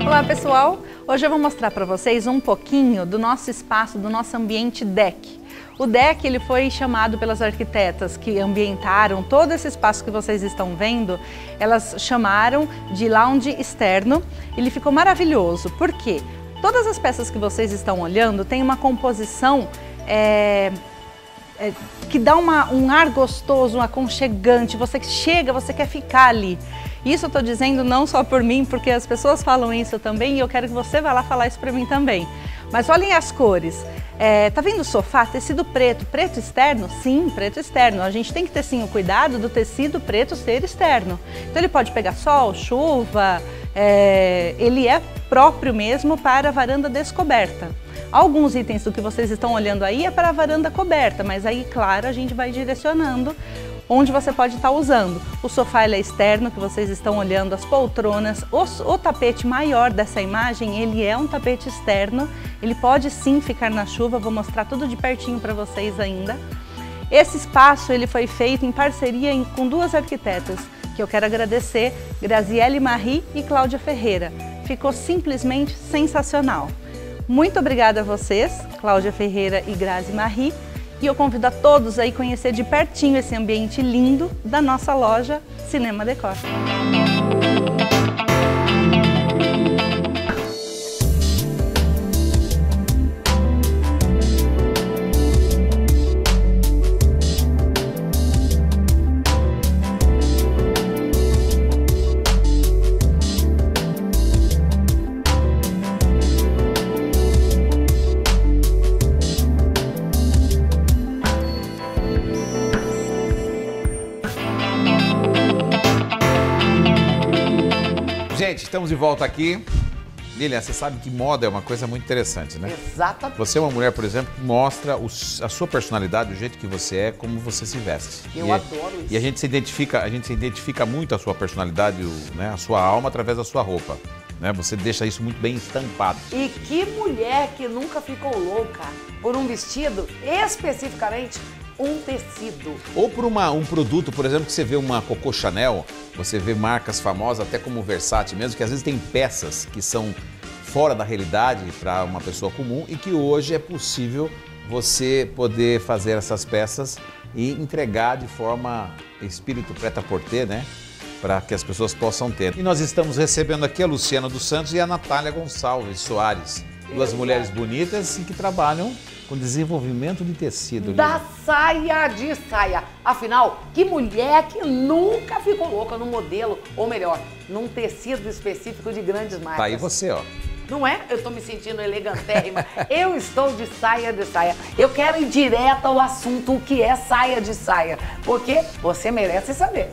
Olá pessoal, hoje eu vou mostrar para vocês um pouquinho do nosso espaço, do nosso ambiente deck. O deck ele foi chamado pelas arquitetas que ambientaram todo esse espaço que vocês estão vendo, elas chamaram de lounge externo. Ele ficou maravilhoso, por quê? Todas as peças que vocês estão olhando têm uma composição é, é, que dá uma- um ar gostoso, um aconchegante. Você chega, você quer ficar ali. Isso eu estou dizendo não só por mim, porque as pessoas falam isso também e eu quero que você vá lá falar isso para mim também. Mas olhem as cores. É, tá vendo o sofá? Tecido preto. Preto externo? Sim, preto externo. A gente tem que ter sim o cuidado do tecido preto ser externo. Então ele pode pegar sol, chuva, é, ele é próprio mesmo para a varanda descoberta. Alguns itens do que vocês estão olhando aí é para a varanda coberta, mas aí, claro, a gente vai direcionando onde você pode estar usando. O sofá é externo, que vocês estão olhando, as poltronas, o, o tapete maior dessa imagem, ele é um tapete externo, ele pode sim ficar na chuva, vou mostrar tudo de pertinho para vocês ainda. Esse espaço ele foi feito em parceria em- com duas arquitetas, que eu quero agradecer, Graziele Marie e Cláudia Ferreira. Ficou simplesmente sensacional. Muito obrigada a vocês, Cláudia Ferreira e Grazi Marie, e eu convido a todos a ir conhecer de pertinho esse ambiente lindo da nossa loja Cinema Decor. Estamos de volta aqui. Lilian, você sabe que moda é uma coisa muito interessante, né? Exatamente. Você é uma mulher, por exemplo, que mostra os- a sua personalidade, o jeito que você é, como você se veste. Eu e, adoro isso. E a gente se identifica, a gente se identifica muito a sua personalidade, o- né, a sua alma através da sua roupa. Né? Você deixa isso muito bem estampado. E que mulher que nunca ficou louca por um vestido, especificamente um tecido. Ou por uma, um produto, por exemplo, que você vê uma Coco Chanel, você vê marcas famosas, até como Versace mesmo, que às vezes tem peças que são fora da realidade para uma pessoa comum e que hoje é possível você poder fazer essas peças e entregar de forma espírito preta por ter, né? Para que as pessoas possam ter. E nós estamos recebendo aqui a Luciana dos Santos e a Natália Gonçalves Soares, duas mulheres bonitas e que trabalham com desenvolvimento de tecido. Da saia de saia. Afinal, que mulher que nunca ficou louca num modelo, ou melhor, num tecido específico de grandes marcas. Tá aí você, ó. Não é? Eu tô me sentindo elegantérrima. Eu estou de saia de saia. Eu quero ir direto ao assunto, o que é saia de saia. Porque você merece saber.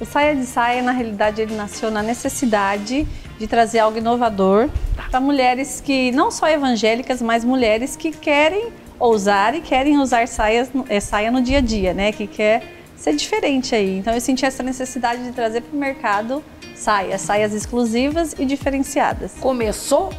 O Saia de Saia, na realidade, ele nasceu na necessidade de trazer algo inovador para mulheres que, não só evangélicas, mas mulheres que querem ousar e querem usar saias, é, saia no dia a dia, né? Que quer ser diferente aí. Então eu senti essa necessidade de trazer para o mercado saias, saias exclusivas e diferenciadas. Começou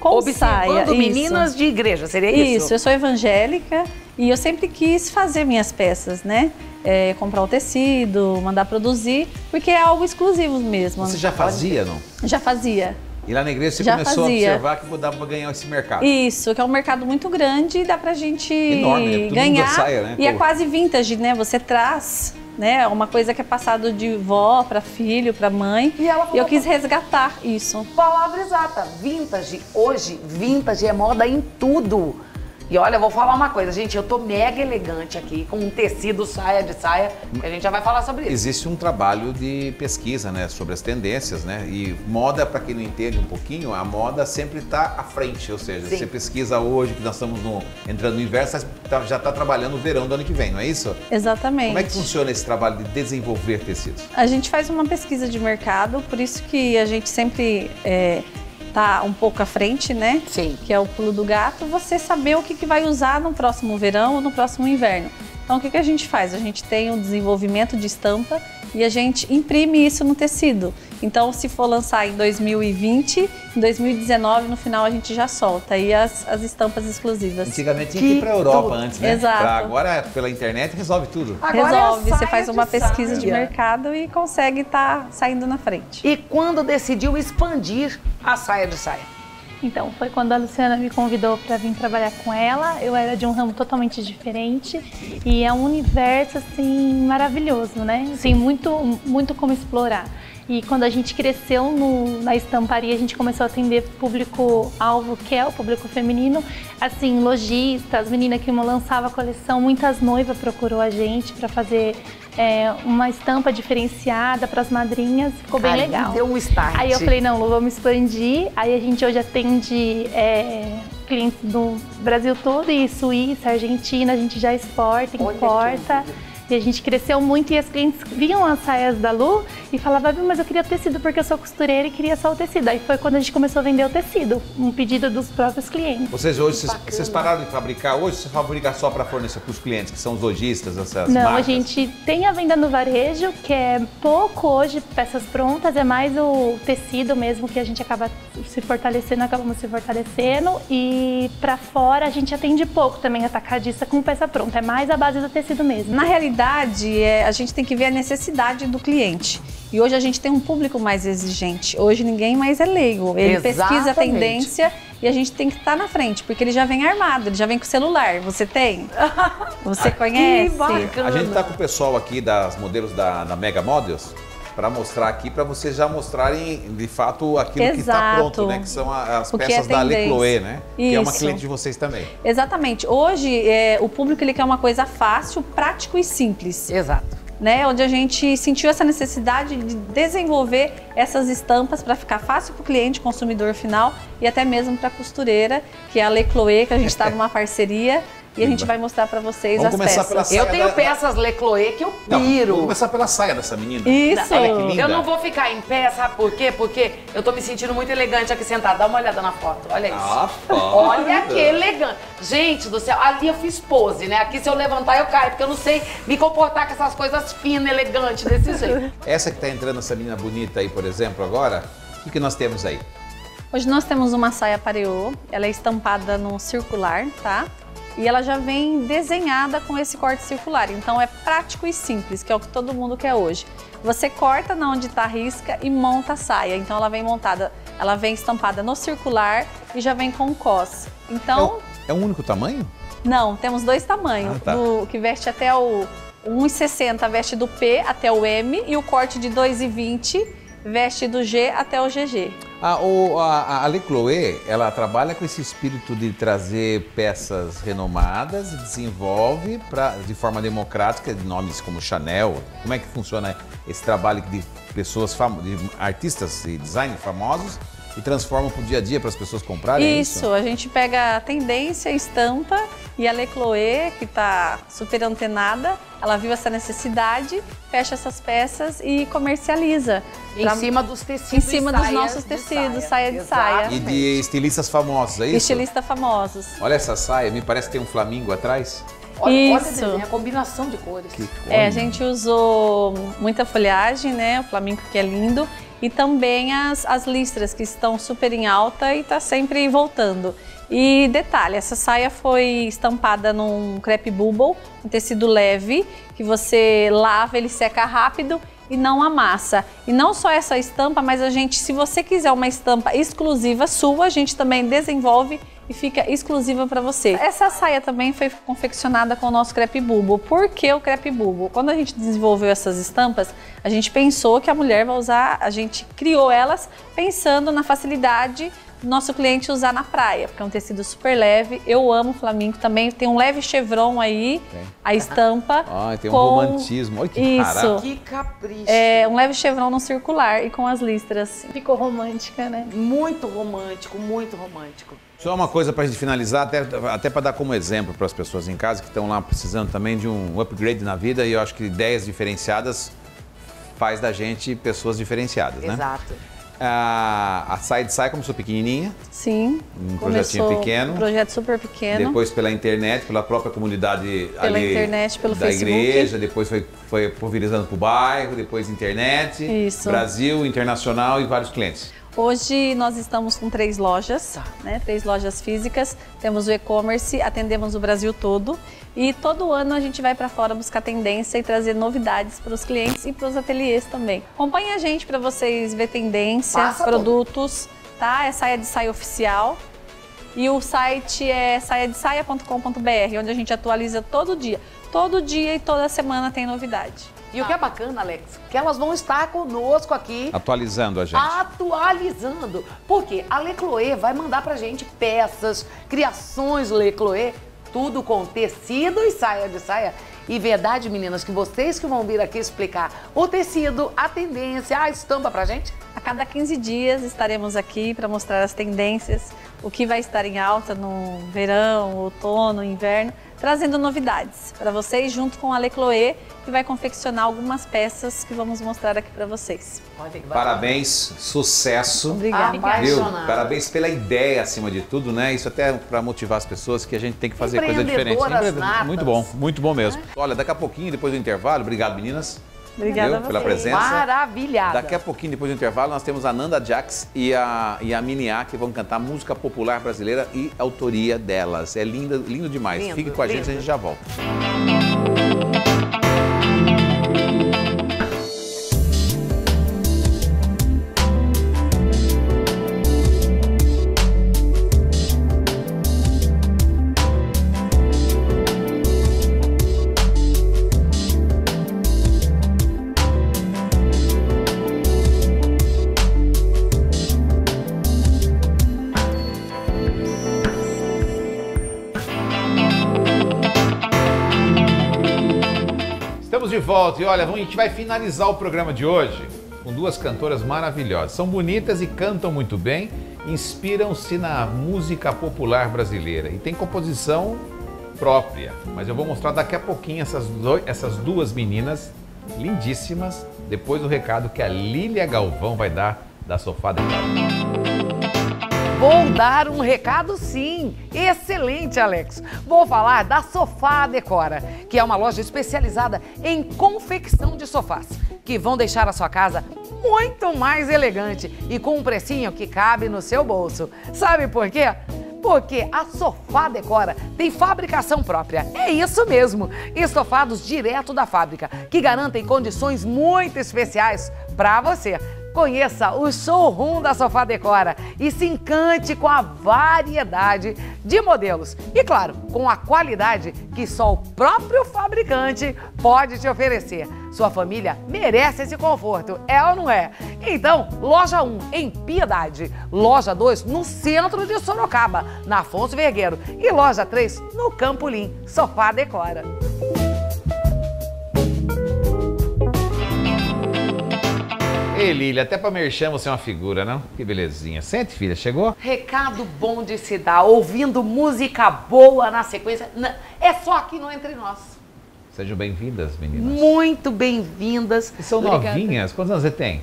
Com observando saia, meninas isso. de igreja, seria isso? Isso, eu sou evangélica e eu sempre quis fazer minhas peças, né? É, comprar o tecido, mandar produzir, porque é algo exclusivo mesmo. Você já fazia, não? Já fazia. E lá na igreja você Já começou a fazia. observar que dava para ganhar esse mercado. Isso, que é um mercado muito grande e dá pra gente Enorme, né? Ganhar. saia, né? E é Pô. quase vintage, né? Você traz, né? Uma coisa que é passado de vó para filho, para mãe. E ela falou eu quis resgatar isso. Palavra exata. Vintage. Hoje, vintage é moda em tudo. E olha, eu vou falar uma coisa, gente. Eu tô mega elegante aqui, com um tecido saia de saia. que A gente já vai falar sobre isso. Existe um trabalho de pesquisa, né, sobre as tendências, né? E moda, para quem não entende um pouquinho, a moda sempre está à frente, ou seja, Sim. você pesquisa hoje que nós estamos no- entrando no inverno, tá- já está trabalhando o verão do ano que vem, não é isso? Exatamente. Como é que funciona esse trabalho de desenvolver tecidos? A gente faz uma pesquisa de mercado, por isso que a gente sempre é, tá um pouco à frente, né? Sim. Que é o pulo do gato, você saber o que, que vai usar no próximo verão ou no próximo inverno. Então o que, que a gente faz? A gente tem um desenvolvimento de estampa e a gente imprime isso no tecido. Então se for lançar em 2020, em 2019 no final a gente já solta aí as, as estampas exclusivas. Antigamente tinha que ir para a Europa tudo. antes, né? Exato. Pra agora, pela internet, resolve tudo. Agora é Resolve, você faz de uma pesquisa de saia. mercado e consegue estar saindo na frente. E quando decidiu expandir a saia de saia? Então, foi quando a Luciana me convidou para vir trabalhar com ela. Eu era de um ramo totalmente diferente e é um universo assim maravilhoso, né? Assim, muito muito como explorar. E quando a gente cresceu no- na estamparia, a gente começou a atender público-alvo, que é o público feminino. Assim, lojistas, meninas que lançava a coleção, muitas noivas procurou a gente para fazer é, uma estampa diferenciada para as madrinhas. Ficou bem Ali legal. Deu um start. Aí eu falei, não, Lu, vamos expandir. Aí a gente hoje atende é, clientes do Brasil todo e Suíça, Argentina, a gente já exporta, Olha importa. E a gente cresceu muito e as clientes viam as saias da Lu e falavam, "Viu, mas eu queria tecido porque eu sou costureira e queria só o tecido. Aí foi quando a gente começou a vender o tecido, um pedido dos próprios clientes. Ou seja, hoje vocês, vocês pararam de fabricar, hoje você fabrica só para fornecer para os clientes, que são os lojistas, essas Não, marcas? a gente tem a venda no varejo, que é pouco hoje peças prontas, é mais o tecido mesmo que a gente acaba se fortalecendo, acabamos se fortalecendo. E para fora a gente atende pouco também atacadista com peça pronta, é mais a base do tecido mesmo. Na realidade, é, a gente tem que ver a necessidade do cliente. E hoje a gente tem um público mais exigente. Hoje ninguém mais é leigo. Ele pesquisa a Exatamente. tendência e a gente tem que estar na frente, porque ele já vem armado, ele já vem com o celular. Você tem? Você conhece? Que bacana. A gente está com o pessoal aqui das modelos da, da Mega Models para mostrar aqui, para vocês já mostrarem de fato aquilo que está Exato. pronto, né? Que são a- as O peças é da Le tendência. Chloé, né? Que é uma Isso. cliente de vocês também. Exatamente. Hoje, é, o público ele quer uma coisa fácil, prático e simples. Exato. né, onde a gente sentiu essa necessidade de desenvolver essas estampas para ficar fácil para o cliente, consumidor final e até mesmo para a costureira, que é a Le Chloé, que a gente está numa parceria. E a gente vai mostrar para vocês Vamos as começar peças. pela saia Eu tenho da- peças Lecloé que eu Não, piro. vamos começar pela saia dessa menina. Isso. Olha que linda. Eu não vou ficar em pé, sabe por quê? Porque eu tô me sentindo muito elegante aqui sentada. Dá uma olhada na foto, olha isso. Ah. Olha que elegante. Gente do céu, ali eu fiz pose, né? Aqui se eu levantar eu caio, porque eu não sei me comportar com essas coisas finas, elegantes desse jeito. Essa que tá entrando, essa menina bonita aí, por exemplo, agora, o que, que nós temos aí? Hoje nós temos uma saia pareô, ela é estampada no circular, tá? E ela já vem desenhada com esse corte circular, então é prático e simples, que é o que todo mundo quer hoje. Você corta na onde está a risca e monta a saia, então ela vem montada, ela vem estampada no circular e já vem com cos. Então, É um único tamanho? não, temos dois tamanhos, Ah, tá. do que veste até o 1,60 veste do P até o M e o corte de 2,20 veste do G até o GG. Ah, o, a, a Chloé, ela trabalha com esse espírito de trazer peças renomadas, desenvolve pra, de forma democrática, de nomes como Chanel. Como é que funciona esse trabalho de pessoas de artistas e design famosos e transformam para o dia a dia para as pessoas comprarem? é Isso, a gente pega a tendência, a estampa e a Le Chloé, que está super antenada, ela viu essa necessidade, fecha essas peças e comercializa. Em Pra- cima dos tecidos. em cima dos nossos de tecidos, saia de saia. E de estilistas famosos, é isso? Estilistas famosos. Olha essa saia, me parece que tem um flamingo atrás. Olha, olha Isso. desenho, a combinação de cores. Que É, a olha. gente usou muita folhagem, né? O flamenco que é lindo. E também as, as listras que estão super em alta e tá sempre voltando. E detalhe, essa saia foi estampada num crepe bubble, um tecido leve, que você lava, ele seca rápido e não amassa. E não só essa estampa, mas a gente, se você quiser uma estampa exclusiva sua, a gente também desenvolve e fica exclusiva para você. Essa saia também foi confeccionada com o nosso crepe bulbo. Por que o crepe bulbo? Quando a gente desenvolveu essas estampas, a gente pensou que a mulher vai usar, a gente criou elas pensando na facilidade do nosso cliente usar na praia, porque é um tecido super leve. Eu amo flamengo também, tem um leve chevron aí, Tem. a estampa. Ah, tem um com- romantismo. Olha que Isso. caraca. Que capricho. É, um leve chevron no circular e com as listras. Ficou romântica, né? Muito romântico, muito romântico. Só uma coisa para a gente finalizar, até, até para dar como exemplo para as pessoas em casa que estão lá precisando também de um upgrade na vida e eu acho que ideias diferenciadas faz da gente pessoas diferenciadas, né? Exato. A, a Side Sai começou pequenininha, Sim. Um projetinho pequeno. Um projeto super pequeno. depois pela internet, pela própria comunidade Pela ali internet, pelo da Facebook. igreja, depois foi, foi pulverizando para o bairro, depois internet, Isso. Brasil, internacional e vários clientes. Hoje nós estamos com três lojas, né? Três lojas físicas. Temos o e-commerce, atendemos o Brasil todo e todo ano a gente vai para fora buscar tendência e trazer novidades para os clientes e para os ateliês também. Acompanhe a gente para vocês ver tendência, Passa produtos, tá? É saia de saia oficial. E o site é saiadesaia.com.br, onde a gente atualiza todo dia. Todo dia e toda semana tem novidade. E o que é bacana, Alex, que elas vão estar conosco aqui Atualizando a gente. atualizando. Porque a Lecloé vai mandar pra gente peças, criações Lecloé, tudo com tecido e saia de saia. E verdade, meninas, que vocês que vão vir aqui explicar o tecido, a tendência, a estampa pra gente? A cada 15 dias estaremos aqui para mostrar as tendências, o que vai estar em alta no verão, outono, inverno, trazendo novidades para vocês junto com a Lecloé, que vai confeccionar algumas peças que vamos mostrar aqui para vocês. Parabéns, sucesso. Obrigada. Viu? Apaixonada. Parabéns pela ideia acima de tudo, né? Isso até para motivar as pessoas que a gente tem que fazer coisa diferente. Muito bom, muito bom mesmo. Olha, daqui a pouquinho, depois do intervalo, obrigado meninas. Obrigada pela presença. Maravilhada. Daqui a pouquinho, depois do intervalo, nós temos a Nanda Jax e a, e a Miniá que vão cantar música popular brasileira e autoria delas. É lindo, lindo demais. Lindo, Fique com a gente, lindo. a gente já volta. E olha, a gente vai finalizar o programa de hoje com duas cantoras maravilhosas. São bonitas e cantam muito bem, inspiram-se na música popular brasileira e tem composição própria. Mas eu vou mostrar daqui a pouquinho essas, essas duas meninas lindíssimas, depois do recado que a Lília Galvão vai dar da Sofá Decora. Vou dar um recado sim. Excelente, Alex. Vou falar da Sofá Decora, que é uma loja especializada em confecção de sofás, que vão deixar a sua casa muito mais elegante e com um precinho que cabe no seu bolso. Sabe por quê? Porque a Sofá Decora tem fabricação própria. É isso mesmo. Estofados direto da fábrica, que garantem condições muito especiais para você. Conheça o showroom da Sofá Decora e se encante com a variedade de modelos. E claro, com a qualidade que só o próprio fabricante pode te oferecer. Sua família merece esse conforto, é ou não é? Então, loja 1 em Piedade, loja 2 no centro de Sorocaba, na Afonso Vergueiro e loja 3 no Campolim. Sofá Decora. Ei, Lília, até pra merchan você é uma figura, não? Que belezinha. Sente, filha, chegou? Recado bom de se dar, ouvindo música boa na sequência. É só aqui no Entre Nós. Sejam bem-vindas, meninas. Muito bem-vindas. São Obrigada. novinhas. Quantos anos você tem?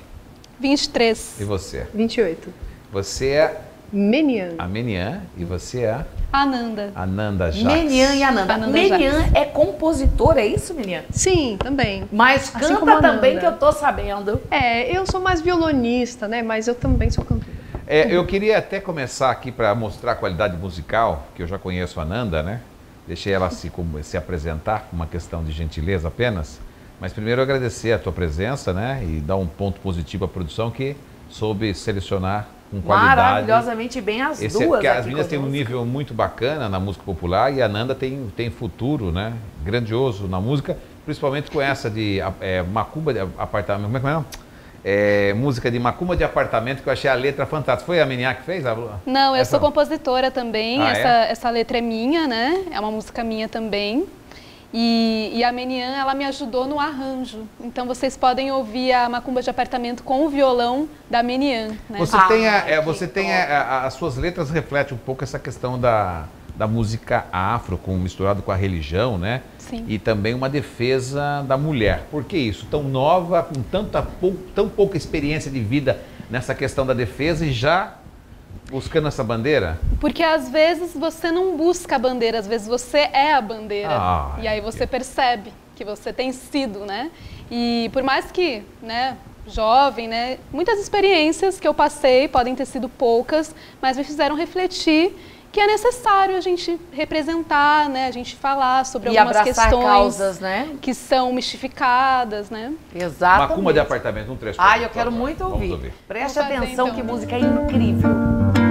23. E você? 28. Você é Menian. a Menian e você é Ananda. a Nanda Jacques. Menian e Ananda. Ananda Menian é compositora, é isso, Menian? Sim, também. Mas Assim canta também, que eu tô sabendo. É, eu sou mais violonista, né? Mas eu também sou cantora. É, eu queria até começar aqui para mostrar a qualidade musical, que eu já conheço a Nanda, né? Deixei ela se, como- se apresentar, uma questão de gentileza apenas. Mas primeiro agradecer a tua presença, né? E dar um ponto positivo à produção que soube selecionar com qualidade. Maravilhosamente bem as Esse, duas porque as meninas têm um nível muito bacana na música popular e a Nanda tem, tem futuro, né? Grandioso na música, principalmente com essa de é, macumba de apartamento. Como é que é? É, música de macumba de apartamento, que eu achei a letra fantástica. Foi a Meniá que fez? A- Não, eu essa- sou compositora também. Ah, essa, é? essa letra é minha, né? É uma música minha também. E, e a Menian, ela me ajudou no arranjo. Então vocês podem ouvir a Macumba de Apartamento com o violão da Menian, né? Você Ah, tem, a, é, que você tem a- a- as suas letras refletem um pouco essa questão da, da música afro, com, misturado com a religião, né? Sim. E também uma defesa da mulher. Por que isso? Tão nova, com tanta pou- tão pouca experiência de vida nessa questão da defesa e já buscando essa bandeira? Porque às vezes você não busca a bandeira, às vezes você é a bandeira. Ah, e aí você percebe que você tem sido, né? E por mais que, né, jovem, né, muitas experiências que eu passei podem ter sido poucas, mas me fizeram refletir que é necessário a gente representar, né, a gente falar sobre E algumas questões causas, né? que são mistificadas, né? Exatamente. Macumba de apartamento, um trecho. Ai, por eu quero favor. muito Vamos ouvir. Preste atenção então. que música incrível.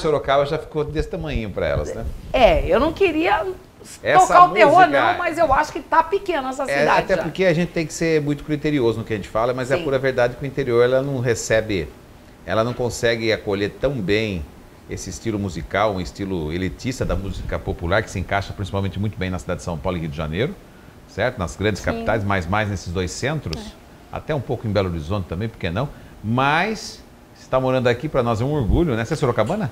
Sorocaba já ficou desse tamanho para elas, né? É, eu não queria Essa tocar o terror, não, mas eu acho que tá pequena essa É, cidade até já. porque a gente tem que ser muito criterioso no que a gente fala, mas é Sim. pura verdade que o interior ela não recebe, ela não consegue acolher tão bem esse estilo musical, um estilo elitista da música popular que se encaixa principalmente muito bem na cidade de São Paulo e Rio de Janeiro, certo? Nas grandes Sim. capitais, mas mais nesses dois centros, até um pouco em Belo Horizonte também, por que não? Mas você está morando aqui para nós é um orgulho, né? Você é sorocabana?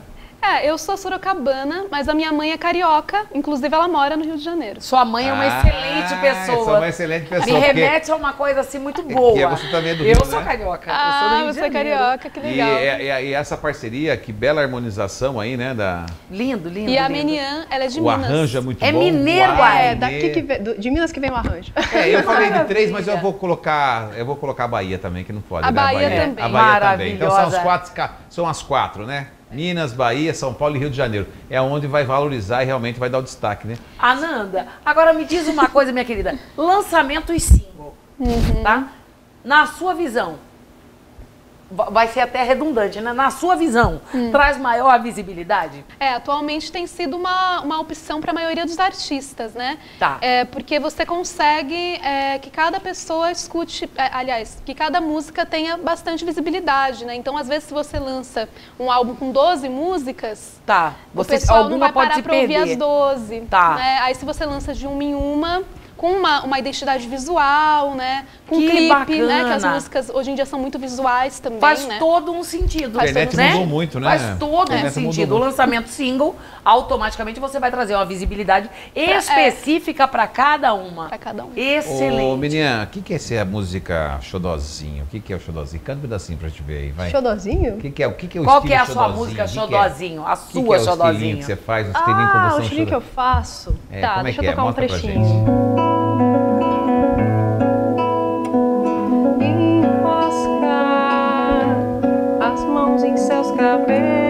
É, É, eu sou sorocabana, mas a minha mãe é carioca, inclusive ela mora no Rio de Janeiro. Sua mãe é uma Ah, excelente pessoa. Sou uma excelente pessoa. Me porque- remete a uma coisa assim muito boa. que é você também é do Eu Rio, sou né? carioca. eu sou do Ah, Rio você é carioca, que E, legal. e- e essa parceria, que bela harmonização aí, né? Da, Lindo, lindo. E a lindo. Menian, ela é de o Minas. arranjo é muito É bom. mineiro, o uai. É, ar daqui que mineiro. vem, do- de Minas que vem o arranjo. É, eu falei de três, mas eu vou colocar, eu vou colocar a Bahia também, que não pode. A né? Bahia também. A Bahia também. Então são as quatro, são as quatro, né? Minas, Bahia, São Paulo e Rio de Janeiro. É onde vai valorizar e realmente vai dar o destaque, né? Ananda, agora me diz uma coisa, minha querida. Lançamento e single, Uhum. tá? Na sua visão, vai ser até redundante, né? Na sua visão, Hum. traz maior visibilidade? É, atualmente tem sido uma, uma opção para a maioria dos artistas, né? Tá. É, porque você consegue é, que cada pessoa escute, é, aliás, que cada música tenha bastante visibilidade, né? Então, às vezes, se você lança um álbum com 12 músicas, Tá. o Você, pessoal não alguma vai pode parar para ouvir as 12. Tá. né? Aí, se você lança de uma em uma, com uma, uma identidade visual, né? Com Que clipe, né? Que as bacana. músicas hoje em dia são muito visuais também, Faz né? todo um sentido. Faz A internet né? mudou muito, né? Faz todo um sentido. O lançamento single, automaticamente você vai trazer uma visibilidade específica para cada uma. Pra cada um. Excelente. Ô, menina, o que, que é essa música xodozinho? O que, que é o xodozinho? Canta um pedacinho pra gente ver aí, vai. Xodozinho? O que, que é, o que, que é o Qual que é a sua música O é? xodozinho? A O que que sua é o que você faz, o Ah, você o é um estilinho que eu faço? É, tá, como é deixa que eu é? tocar um Mostra pra trechinho. Enroscar as mãos em seus cabelos,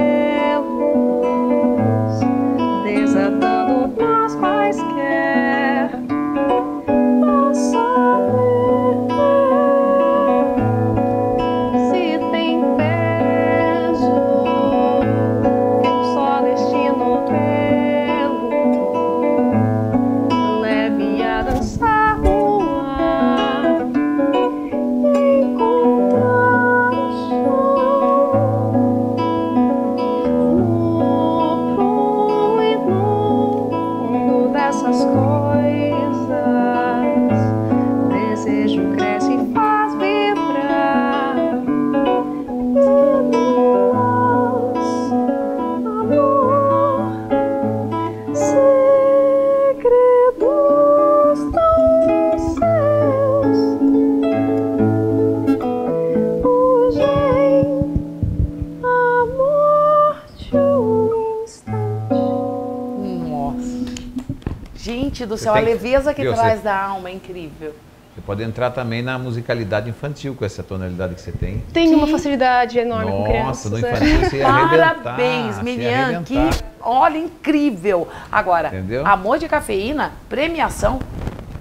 do céu, tem a leveza que viu, traz você- da alma é incrível. Você pode entrar também na musicalidade infantil com essa tonalidade que você tem. Tem uma facilidade enorme com Nossa, crianças. no é. infantil você ia arrebentar. Parabéns, Miriam, que olha incrível. Agora, Entendeu? Amor de Cafeína, premiação.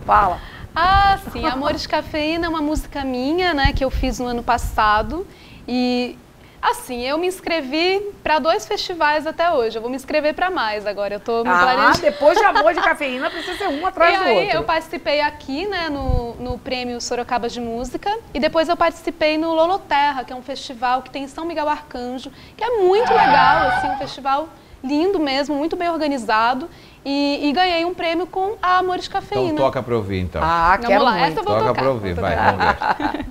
Fala. Ah, sim. Amor de Cafeína é uma música minha, né, que eu fiz no ano passado. E, assim, eu me inscrevi para dois festivais até hoje. Eu vou me inscrever para mais agora. Eu tô me Ah, planejando. depois de Amor de Cafeína, precisa ser um E atrás do aí outro. eu participei aqui, né, no, no prêmio Sorocaba de Música. E depois eu participei no Loloterra, que é um festival que tem em São Miguel Arcanjo, que é muito legal, assim, um festival lindo mesmo, muito bem organizado. E, e ganhei um prêmio com a Amor de Cafeína. Então toca pra ouvir, então. Ah, Vamos quero lá, muito. essa eu vou toca tocar. pra ouvir, vai, vamos ver.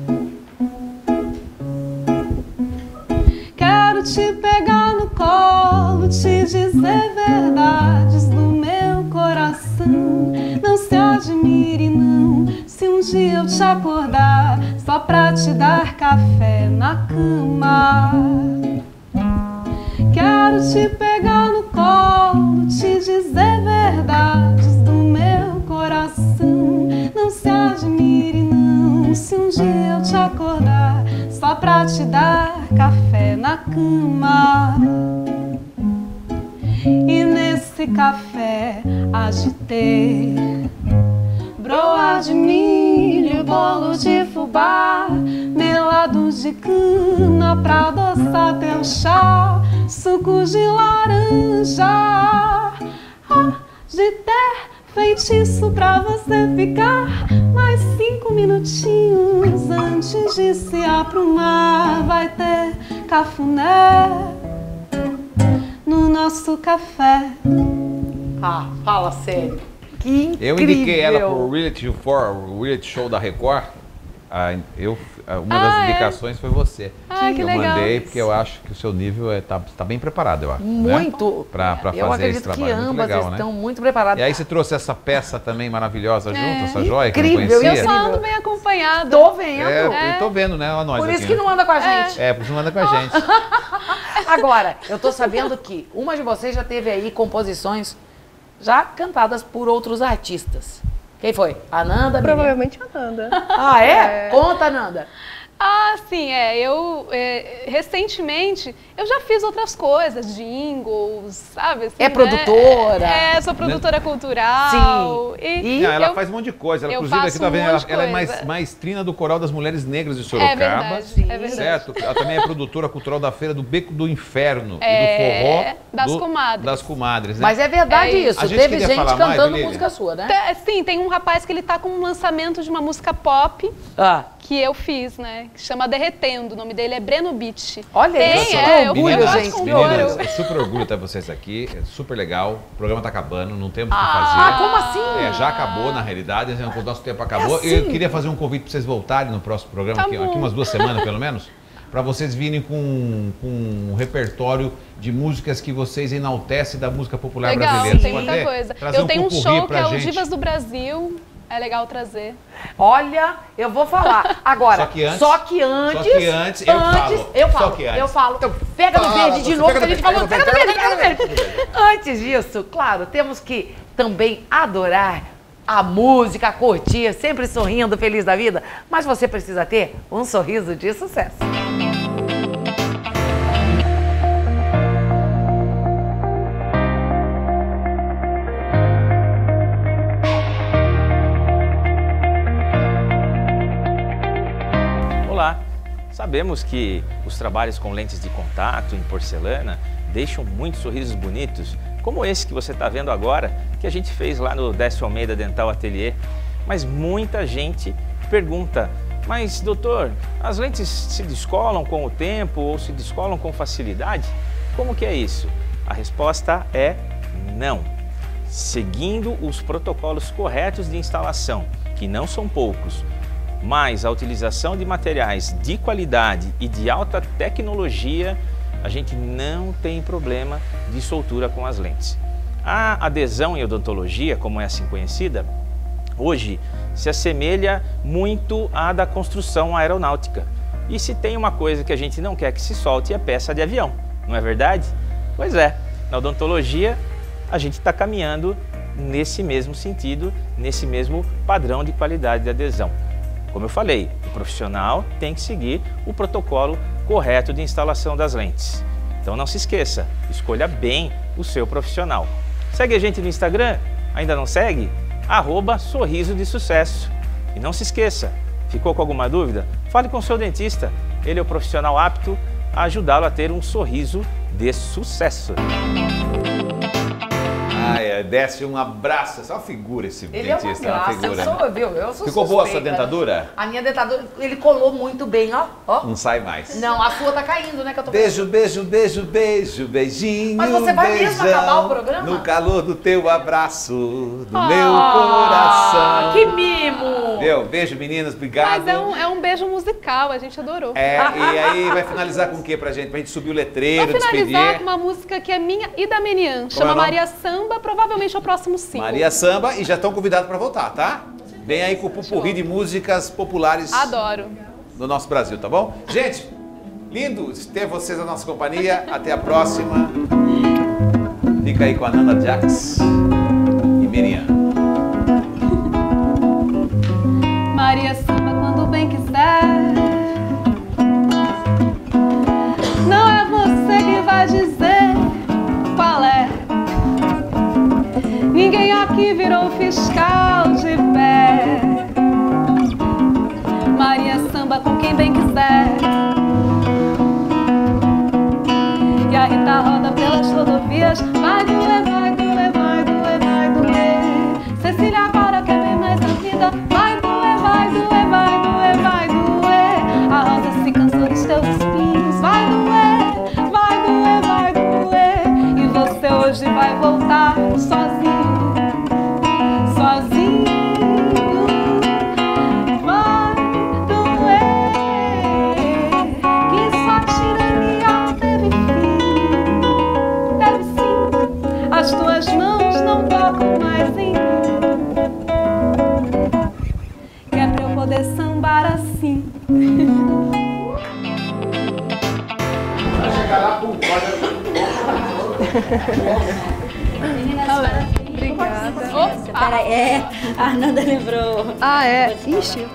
te pegar no colo, te dizer verdades do meu coração. Não se admire, não, se um dia eu te acordar só pra te dar café na cama. Quero te pegar no colo, te dizer verdades do meu coração. Não se admire, não, se um dia eu te acordar só pra te dar na cama. E nesse café ter broa de milho, bolo de fubá, melado de cana pra adoçar teu chá, suco de laranja, ah, de ter feitiço pra você ficar mais cinco minutinhos antes de se aprumar. Vai ter cafuné no nosso café. Ah, fala sério. Que incrível. Eu indiquei ela pro reality, for, o reality show da Record a- eu, uma Ah, das é? indicações foi você. Ah, que eu legal. mandei porque eu acho que o seu nível está tá bem preparado, eu acho. Muito. Para fazer Eu esse acredito trabalho. que Muito ambas legal, né? estão muito preparadas. E aí você trouxe essa peça também maravilhosa É, junto, essa joia que eu incrível, não Eu conhecia. só ando bem acompanhada. Tô vendo. É, eu tô vendo, né? Nós Por isso aqui, que né? não anda com a gente. É, por isso não anda com a gente. Agora, eu tô sabendo que uma de vocês já teve aí composições já cantadas por outros artistas. Quem foi? A Nanda? Miriam? Provavelmente a Nanda. Ah, é? Conta, Nanda. Ah, sim, é. Eu, é, recentemente, eu já fiz outras coisas, jingles, sabe? assim, É né? produtora? É, sou produtora cultural. E, Não, ela eu- faz um monte de coisa. Ela, eu inclusive, aqui faço tá um vendo, monte ela, ela é mais, maestrina do Coral das Mulheres Negras de Sorocaba. É verdade, é verdade. Certo? Ela também é produtora cultural da Feira do Beco do Inferno É, e do forró das do- comadres. Das comadres, né? Mas é verdade É isso. A gente Teve queria gente falar mais, cantando Lilian? música sua, né? Sim, tem um rapaz que ele tá com um lançamento de uma música pop Ah, que eu fiz, né? Que chama Derretendo. O nome dele é Breno Beach. Olha tem, isso, é, que orgulho, eu gente, que. Meninas, é super orgulho ter vocês aqui, é super legal. O programa tá acabando, não temos o que ah, fazer. como assim? É, já acabou, na realidade, o nosso tempo acabou. É assim? Eu queria fazer um convite para vocês voltarem no próximo programa, Tá aqui, aqui umas duas semanas pelo menos, para vocês virem com, com um repertório de músicas que vocês enaltecem da música popular Legal, brasileira. tem Pode muita coisa. Eu tenho um show que é o gente. Divas do Brasil. É legal trazer. Olha, eu vou falar. Agora, Só que antes- só que antes, só que antes eu falo. eu Só falo, que antes. eu falo. Pega no verde de você novo, que a gente no falou, verde, pega no verde, pega no verde. Antes disso, claro, temos que também adorar a música, curtir, sempre sorrindo, feliz da vida, mas você precisa ter um sorriso de sucesso. Sabemos que os trabalhos com lentes de contato em porcelana deixam muitos sorrisos bonitos, como esse que você está vendo agora, que a gente fez lá no Décio Almeida Dental Atelier. Mas muita gente pergunta, mas doutor, as lentes se descolam com o tempo ou se descolam com facilidade? Como que é isso? A resposta é não. Seguindo os protocolos corretos de instalação, que não são poucos, mas a utilização de materiais de qualidade e de alta tecnologia, a gente não tem problema de soltura com as lentes. A adesão em odontologia, como é assim conhecida, hoje se assemelha muito à da construção aeronáutica. E se tem uma coisa que a gente não quer que se solte é peça de avião, não é verdade? Pois é, na odontologia a gente está caminhando nesse mesmo sentido, nesse mesmo padrão de qualidade de adesão. Como eu falei, o profissional tem que seguir o protocolo correto de instalação das lentes. Então não se esqueça, escolha bem o seu profissional. Segue a gente no Instagram? Ainda não segue? Arroba Sorriso de Sucesso. E não se esqueça, ficou com alguma dúvida? Fale com o seu dentista. Ele é o profissional apto a ajudá-lo a ter um sorriso de sucesso. Ai, é, desce um abraço. Essa é uma figura esse Ele é uma dentista, é uma graça, figura. eu sou, viu? Eu sou Ficou boa a sua suspeita. dentadura? A minha dentadura, ele colou muito bem, ó. ó. Não sai mais. Não, a sua tá caindo, né? Que eu tô Beijo, beijo, beijo, beijo, beijinho. Mas você vai mesmo acabar o programa? No calor do teu abraço, do Ah, meu coração. Que mimo! Deu, beijo meninas, obrigado. Mas é um, é um beijo musical, a gente adorou. É, e aí vai finalizar com o que pra gente? Pra gente subir o letreiro, Vou finalizar despedir. com uma música que é minha e da Menian. É Chama nome? Maria Samba, provavelmente é o próximo single. Maria Samba e já estão convidados pra voltar, tá? Vem aí com o pupurri de músicas populares Adoro. do nosso Brasil, tá bom? Gente, lindo ter vocês na nossa companhia. Até a próxima. Fica aí com a Nanda Jax e Miriam. Maria Samba quando bem quiser. Fiscal de pé. Maria Samba com quem bem quiser. E a Rita roda pelas rodovias. Obrigada. Opa. Peraí, é, a Arnanda lembrou. Ah, é? Ixi.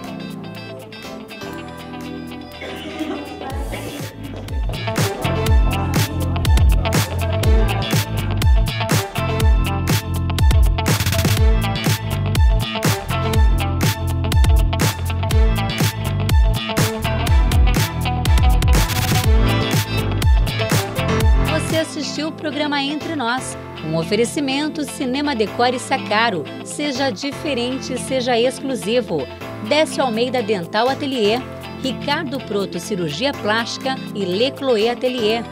Oferecimento Cinema Decore Sacaro. Seja diferente, seja exclusivo. Décio Almeida Dental Atelier. Ricardo Proto Cirurgia Plástica e Le Atelier.